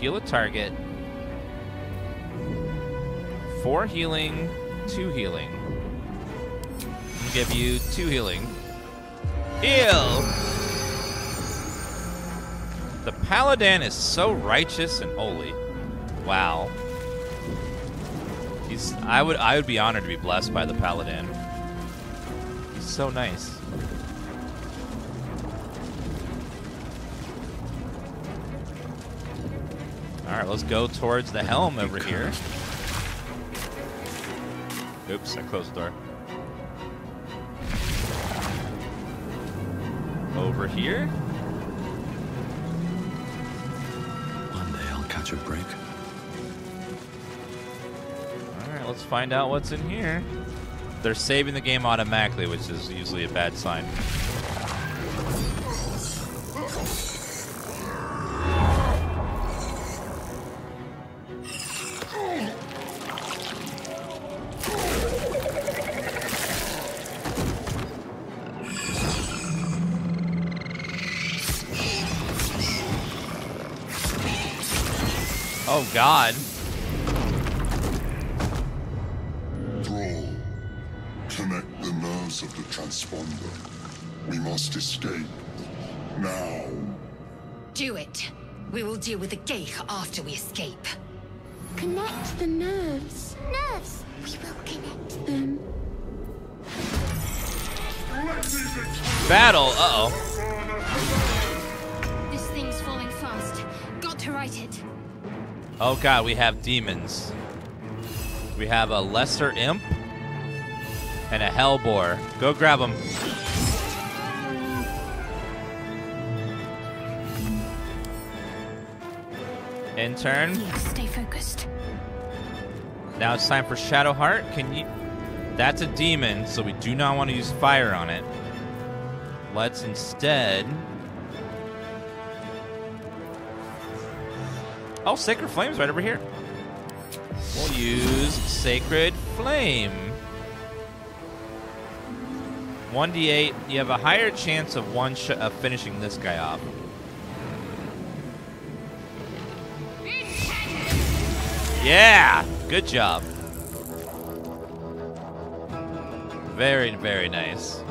Heal a target. Four healing, two healing. Give you two healing. Heal! The paladin is so righteous and holy. Wow. He's I would I would be honored to be blessed by the paladin. He's so nice. Alright, let's go towards the helm over here. Oops, I closed the door. Over here. Let's find out what's in here. They're saving the game automatically, which is usually a bad sign. Oh god. Will deal with the Ghaik after we escape. Connect the nerves. Nerves. We will connect them. Battle, uh-oh. This thing's falling fast. Got to right it. Oh god, we have demons. We have a lesser imp. And a Hellsboar. Go grab him. Intern. Stay focused. Now it's time for Shadowheart. Can you... That's a demon, so we do not want to use fire on it. Let's instead... Oh, Sacred Flame's right over here. We'll use Sacred Flame. 1d8. You have a higher chance of one sh- of finishing this guy off. Yeah! Good job. Very, very nice.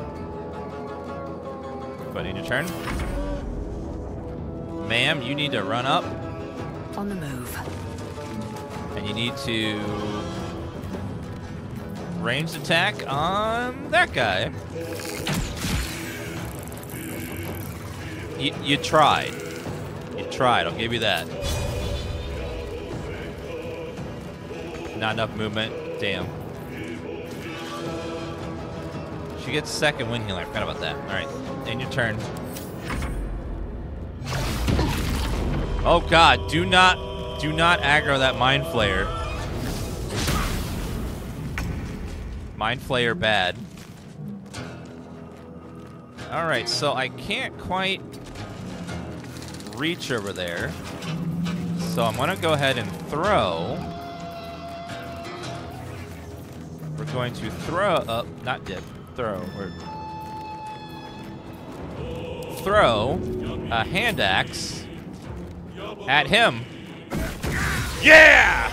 But need your turn. Ma'am, you need to run up On the move. and you need to ranged attack on that guy. You, you tried. You tried, I'll give you that. Not enough movement. Damn. She gets second wind healer. I forgot about that. Alright. In your turn. Oh god, do not do not aggro that mind flayer. Mind flayer bad. Alright, so I can't quite reach over there. So I'm gonna go ahead and throw. Going to throw up, not dip, throw. We're throw a hand axe at him. Yeah!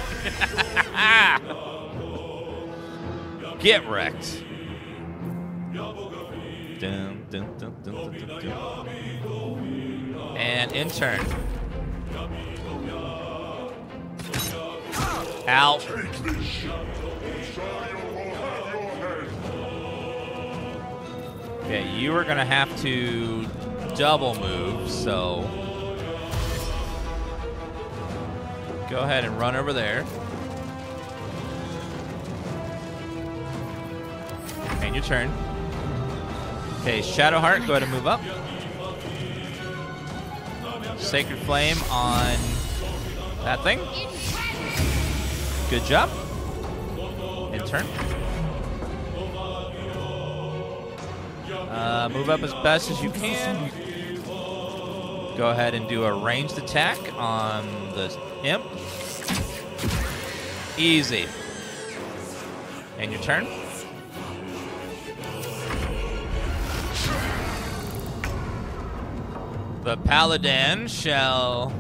Get wrecked. Dun, dun, dun. And in turn. Out. Okay, you are gonna have to double move, so go ahead and run over there. And your turn. Okay, Shadowheart, go ahead and move up. Sacred Flame on that thing. Good job. And turn. Uh, move up as best as you can. Go ahead and do a ranged attack on the imp. Easy. And your turn. The paladin shall.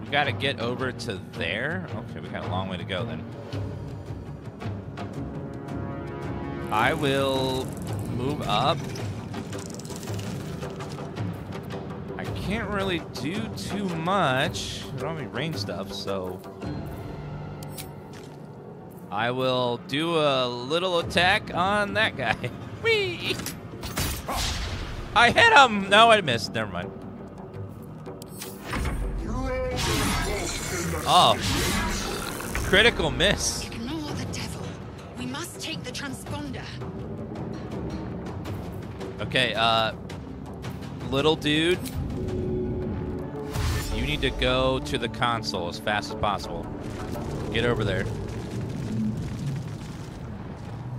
We gotta get over to there. Okay, we got a long way to go then. I will move up. I can't really do too much. I don't have any range stuff, so I will do a little attack on that guy. Whee! I hit him! No, I missed. Never mind. Oh. Critical miss. Okay, uh, little dude, you need to go to the console as fast as possible. Get over there.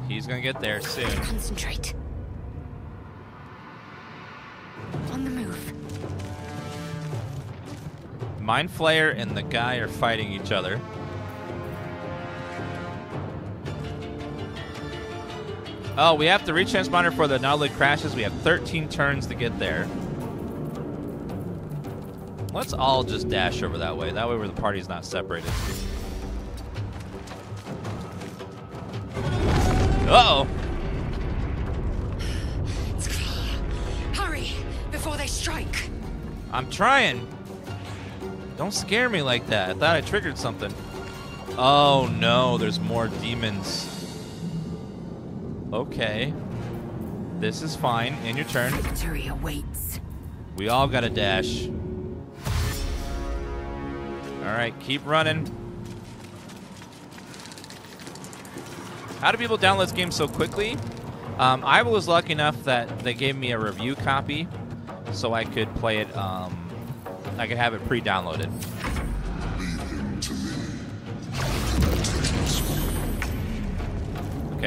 He's gonna get there soon. Concentrate. On the move. Mind Flayer and the guy are fighting each other. Oh, we have to reach transponder for the Nautiloid crashes. We have 13 turns to get there. Let's all just dash over that way. That way where the party's not separated. Uh-oh. It's clear. Hurry before they strike. I'm trying. Don't scare me like that. I thought I triggered something. Oh no, there's more demons. Okay. This is fine. In your turn. Victory awaits. We all got a dash. Alright, keep running. How do people download this game so quickly? Um, I was lucky enough that they gave me a review copy so I could play it, um, I could have it pre-downloaded.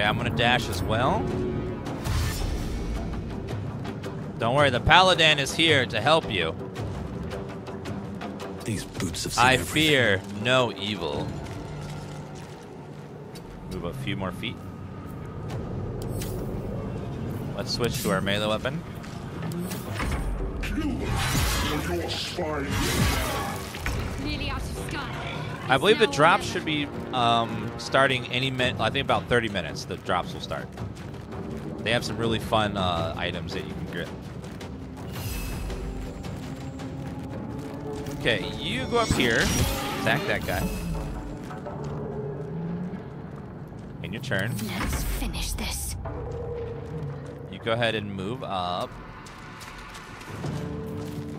Okay, I'm gonna dash as well. Don't worry, the paladin is here to help you. These boots have seen I everything. fear no evil. Move a few more feet. Let's switch to our melee weapon. For your spine. Nearly out of sky. I believe the drops should be um, starting any minute. I think about 30 minutes. The drops will start. They have some really fun uh, items that you can get. Okay, you go up here, attack that guy. In your turn, Let's finish this. you go ahead and move up.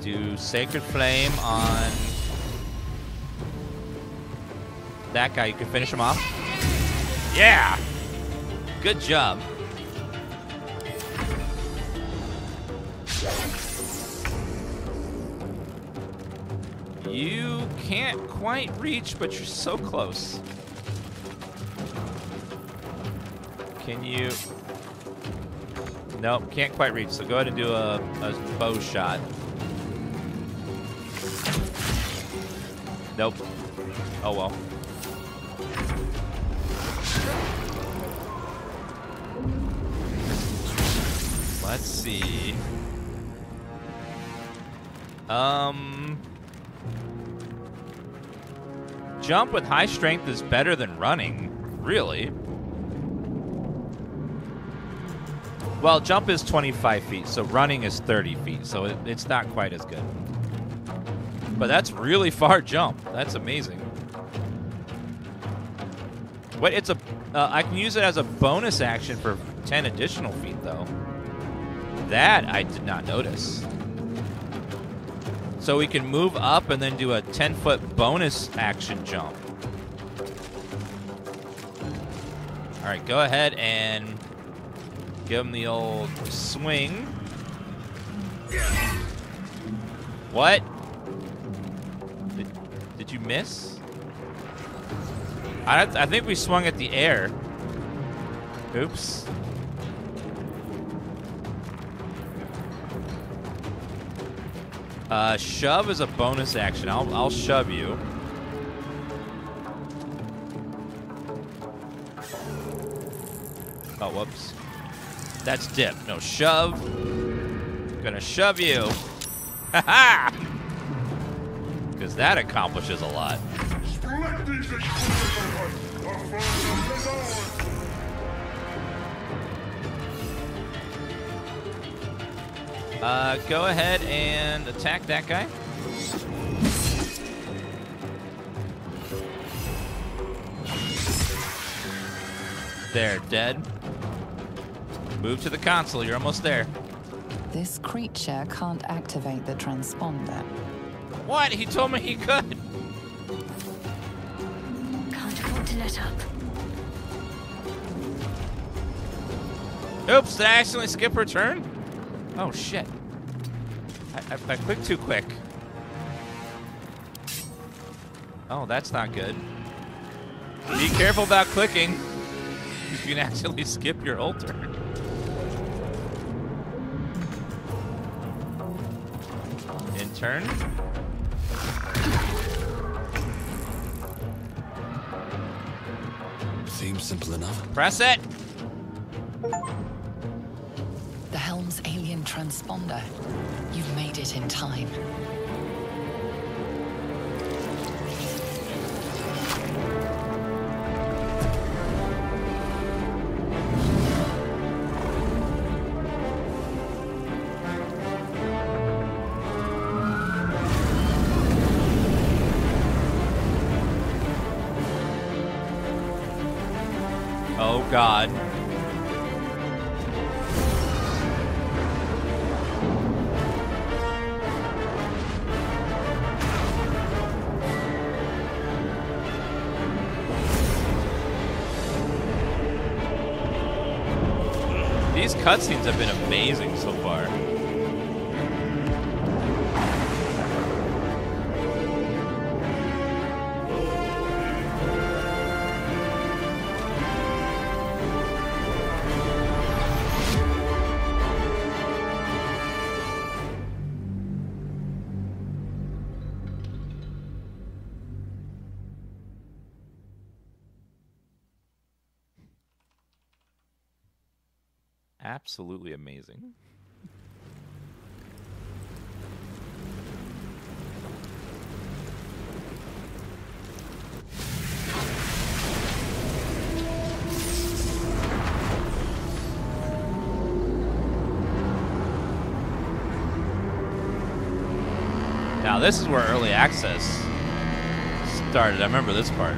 Do Sacred Flame on that guy. You can finish him off. Yeah! Good job. You can't quite reach, but you're so close. Can you? Nope, can't quite reach. So go ahead and do a, a bow shot. Nope. Oh well. Let's see. Um. Jump with high strength is better than running, really. Well, jump is 25 feet, so running is 30 feet, so it, it's not quite as good. But that's really far jump. That's amazing. What? It's a. Uh, I can use it as a bonus action for 10 additional feet, though. That I did not notice. So we can move up and then do a 10 foot bonus action jump. All right, go ahead and give him the old swing. What? Did, did you miss? I, I think we swung at the air. Oops. Uh, shove is a bonus action. I'll, I'll shove you. Oh, whoops. That's dip. No, shove. Gonna shove you. Ha ha! Because that accomplishes a lot. Split these exquisite ones. The first is on. Uh, go ahead and attack that guy. There, dead. Move to the console. You're almost there. This creature can't activate the transponder. What? He told me he could. Oops, did I accidentally skip her turn? Oh, shit. I, I, I clicked too quick. Oh, that's not good. Be careful about clicking. You can actually skip your ult. In turn. Simple enough. Press it. The Helm's alien transponder. You've made it in time. Cutscenes have been Absolutely amazing. Now this is where early access started. I remember this part.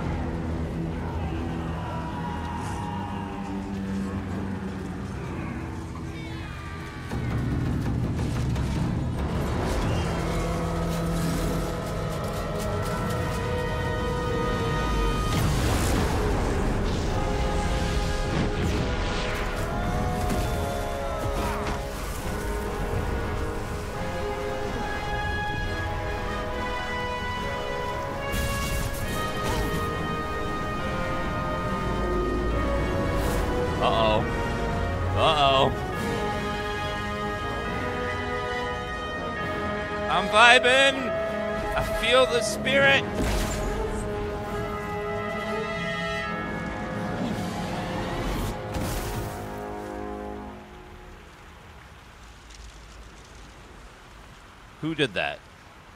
Who did that?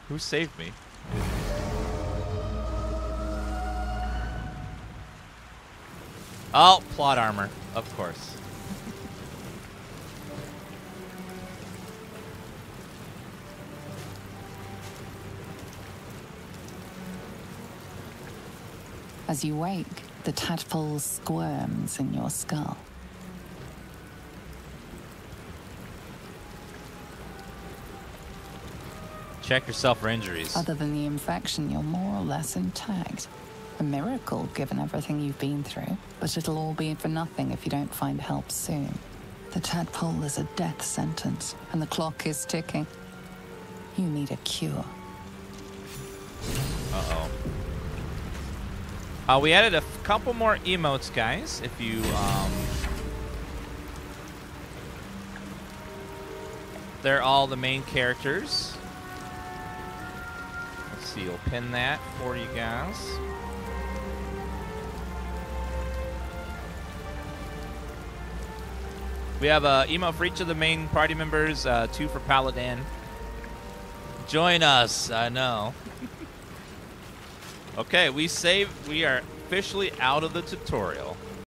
Who saved me? Oh, plot armor, of course. As you wake, the tadpole squirms in your skull. Check yourself for injuries. Other than the infection, you're more or less intact. A miracle given everything you've been through, but it'll all be for nothing if you don't find help soon. The tadpole is a death sentence, and the clock is ticking. You need a cure. Uh-oh. Uh, we added a couple more emotes, guys. If you, um... They're all the main characters. We'll pin that for you guys. We have a email for each of the main party members, uh, two for Paladin. Join us, I know. Okay, we saved. We are officially out of the tutorial.